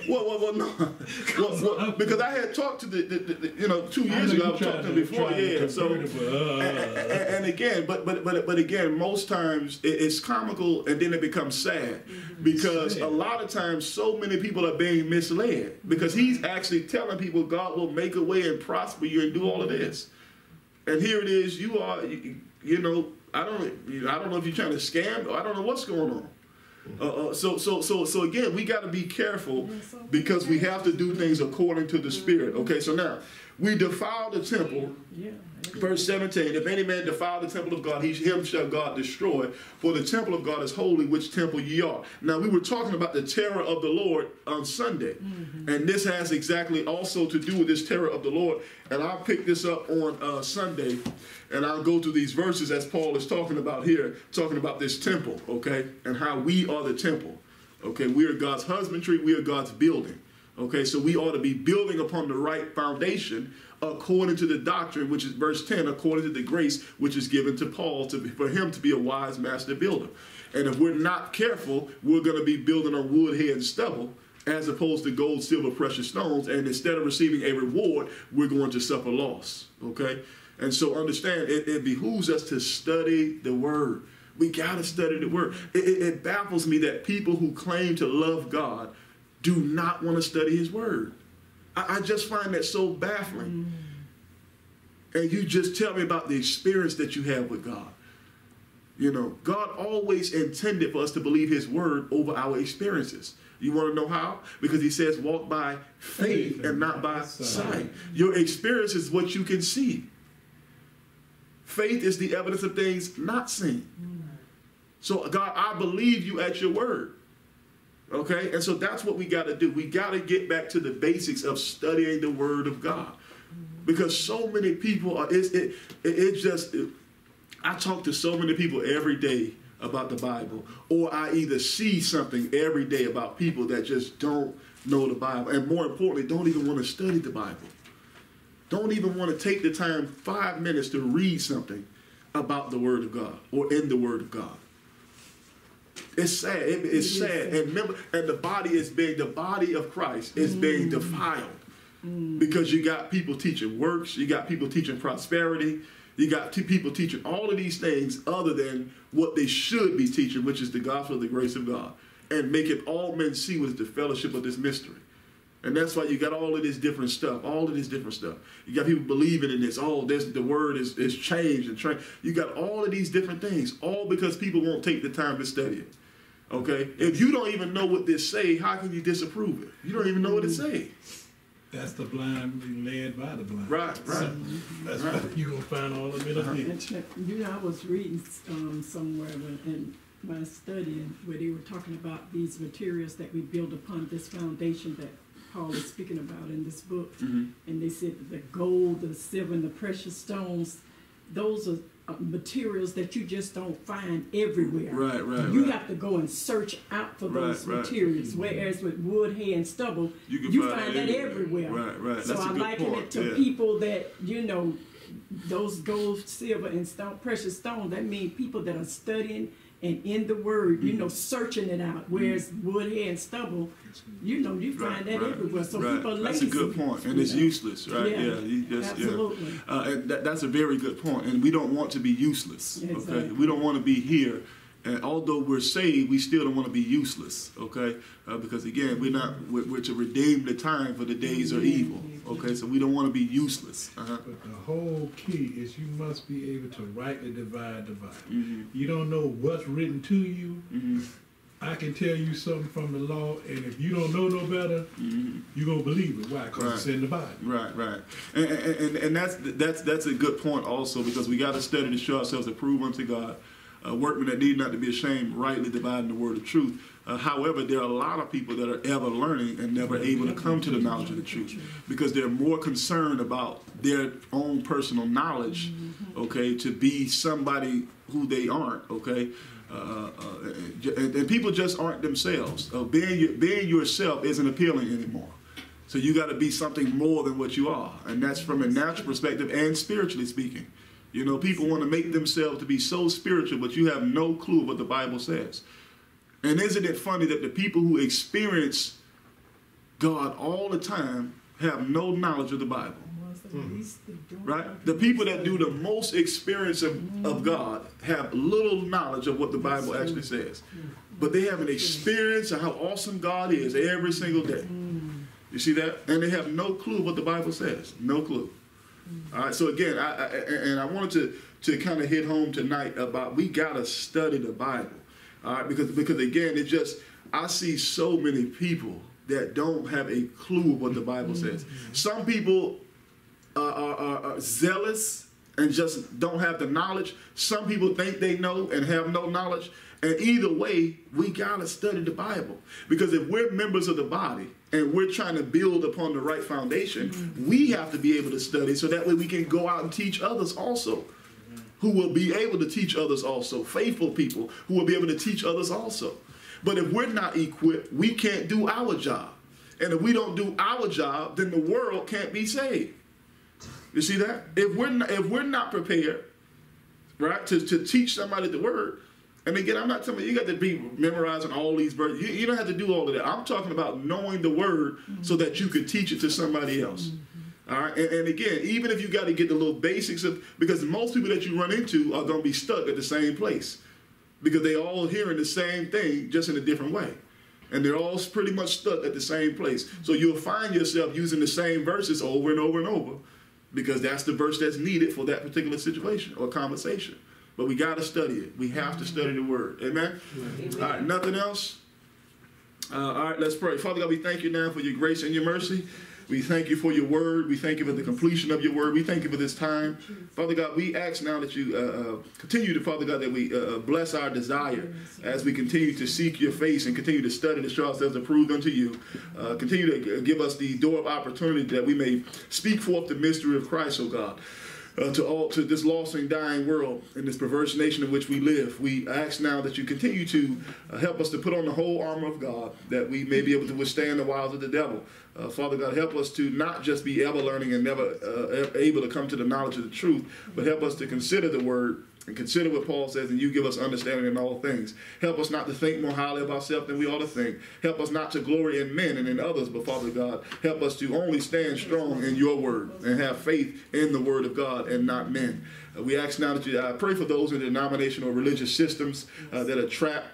Well, well, well, no. Well, well, because I had talked to the, the, the, the- you know, two years ago, I've talked to him before, yeah. So, and, and- ah. and again, but but but but again, most times it's comical and then it becomes sad. Mm-hmm. Because a lot of times so many people are being misled because he's mm-hmm. actually telling people God will make a way and prosper you and do all of mm-hmm. this, and here it is, you are, you, you know, I don't, I don't know if you're trying to scam I don't know what's going on. Uh, uh, so so so so again, we got to be careful because we have to do things according to the Spirit. Okay, so now we defile the temple. Yeah. Verse 17, if any man defile the temple of God, he, him shall God destroy. For the temple of God is holy, which temple ye are. Now, we were talking about the terror of the Lord on Sunday. And this has exactly also to do with this terror of the Lord. And I'll pick this up on uh, Sunday. And I'll go through these verses as Paul is talking about here, talking about this temple, okay? And how we are the temple. Okay, we are God's husbandry, we are God's building. Okay, so we ought to be building upon the right foundation according to the doctrine, which is verse 10, according to the grace which is given to Paul to be, for him to be a wise master builder. And if we're not careful, we're going to be building on wood, hay, and stubble as opposed to gold, silver, precious stones. And instead of receiving a reward, we're going to suffer loss. Okay? And so understand, it, it behooves us to study the word. We got to study the word. It, it, it baffles me that people who claim to love God do not want to study his word. I, I just find that so baffling. And you just tell me about the experience that you have with God. You know, God always intended for us to believe his word over our experiences. You want to know how? Because he says, walk by faith and not by sight. Your experience is what you can see. Faith is the evidence of things not seen. So, God, I believe you at your word. Okay? And so that's what we got to do. We got to get back to the basics of studying the word of God. Because so many people are, it's, it, it, just, it, I talk to so many people every day about the Bible, or I either see something every day about people that just don't know the Bible, and more importantly, don't even want to study the Bible. Don't even want to take the time, five minutes, to read something about the Word of God or in the Word of God. It's sad. It- it's is sad. sad. And remember, and the body is being the body of Christ is mm. being defiled mm. because you got people teaching works, you got people teaching prosperity, you got t- people teaching all of these things other than what they should be teaching, which is the gospel of the grace of God, and making all men see what is the fellowship of this mystery. And that's why you got all of this different stuff, all of this different stuff. You got people believing in this. Oh, this the word is, is changed and trained. You got all of these different things, all because people won't take the time to study it. Okay? If you don't even know what this say, how can you disapprove it? You don't even know what it say. That's the blind being led by the blind. Right, right. That's Right. why you're gonna find all of it up here. And, uh, you know, I was reading um, somewhere when, in my study where they were talking about these materials that we build upon this foundation that Paul is speaking about in this book. Mhm. And they said the gold, the silver, and the precious stones, those are uh, materials that you just don't find everywhere. Right, right, You right. have to go and search out for Right, those right. materials. Whereas with wood, hay, and stubble, You can you find find that everywhere. Right, right. So That's I liken point, it to yeah. people that you know, those gold, silver, and stone, precious stones. That means people that are studying and in the Word, you Mm-hmm. know, searching it out. Whereas wood, hay, and stubble, you know, you find that everywhere. So right. people are That's lazy. a good point, and it's know. useless, right? Yeah, you just, absolutely. Yeah. Uh, and that, that's a very good point, and we don't want to be useless. Okay, Exactly. we don't want to be here. And although we're saved, we still don't want to be useless, okay? Uh, because again, we're not we're, we're to redeem the time for the days are evil, okay? So we don't want to be useless. Uh-huh. But the whole key is you must be able to rightly divide the Bible. Mhm. You don't know what's written to you. Mhm. I can tell you something from the law, and if you don't know no better, Mhm. you're gonna believe it. Why? Because Right. it's in the Bible. Right, right, and, and, and, that's that's that's a good point also because we got to study to show ourselves approved unto God, uh, workmen that need not to be ashamed, rightly dividing the word of truth. Uh, however, there are a lot of people that are ever learning and never able to come to the knowledge of the truth because they're more concerned about their own personal knowledge, okay, to be somebody who they aren't, okay. uh, uh, and, and people just aren't themselves. Uh, being being yourself isn't appealing anymore. So you got to be something more than what you are, and that's from a natural perspective and spiritually speaking. You know, people want to make themselves to be so spiritual, but you have no clue what the Bible says. And isn't it funny that the people who experience God all the time have no knowledge of the Bible? Right? The people that do the most experience of, of God have little knowledge of what the Bible actually says. But they have an experience of how awesome God is every single day. You see that? And they have no clue what the Bible says. No clue. All right. So again, I, I and I wanted to to kind of hit home tonight about we gotta study the Bible. All right, because because again, it just I see so many people that don't have a clue what the Bible says. Some people are, are, are zealous and just don't have the knowledge. Some people think they know and have no knowledge. And either way, we gotta study the Bible because if we're members of the body and we're trying to build upon the right foundation, mm-hmm. we have to be able to study so that way we can go out and teach others also. Who will be able to teach others also, faithful people who will be able to teach others also. But if we're not equipped, we can't do our job. And if we don't do our job, then the world can't be saved. You see that? If we're not, if we're not prepared, right, to, to teach somebody the word, and again, I'm not telling you you got to be memorizing all these verses. You, you, don't have to do all of that. I'm talking about knowing the word so that you could teach it to somebody else. All right, and, and, again, even if you got to get the little basics of, because most people that you run into are going to be stuck at the same place, because they all hearing the same thing just in a different way, and they're all pretty much stuck at the same place. So you'll find yourself using the same verses over and over and over, because that's the verse that's needed for that particular situation or conversation. But we got to study it. We have to study the word. Amen? Amen. All right, nothing else? Uh, all right, let's pray. Father God, we thank you now for your grace and your mercy. We thank you for your word. We thank you for the completion of your word. We thank you for this time. Father God, we ask now that you uh, uh, continue to, Father God, that we uh, uh bless our desire as we continue to seek your face and continue to study to show ourselves approved unto you. Uh, continue to give us the door of opportunity that we may speak forth the mystery of Christ, oh God uh, to all to this lost and dying world in this perverse nation in which we live. We ask now that you continue to uh, help us to put on the whole armor of God, that we may be able to withstand the wiles of the devil. Uh, Father God, help us to not just be ever learning and never uh, able to come to the knowledge of the truth, but help us to consider the word and consider what Paul says, and you give us understanding in all things. Help us not to think more highly of ourselves than we ought to think. Help us not to glory in men and in others, but Father God, help us to only stand strong in your word and have faith in the word of God and not men. Uh, we ask now that you uh, pray for those in denominational religious systems uh, that are trapped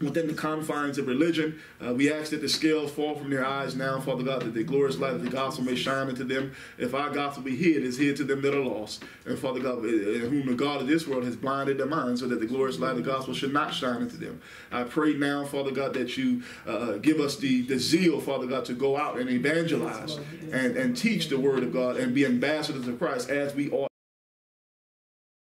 within the confines of religion. Uh, we ask that the scales fall from their eyes now, Father God, that the glorious light of the gospel may shine into them. If our gospel be hid, it's hid to them that are lost. And Father God, in whom the God of this world has blinded their minds so that the glorious light of the gospel should not shine into them. I pray now, Father God, that you uh, give us the, the zeal, Father God, to go out and evangelize and, and teach the word of God and be ambassadors of Christ as we ought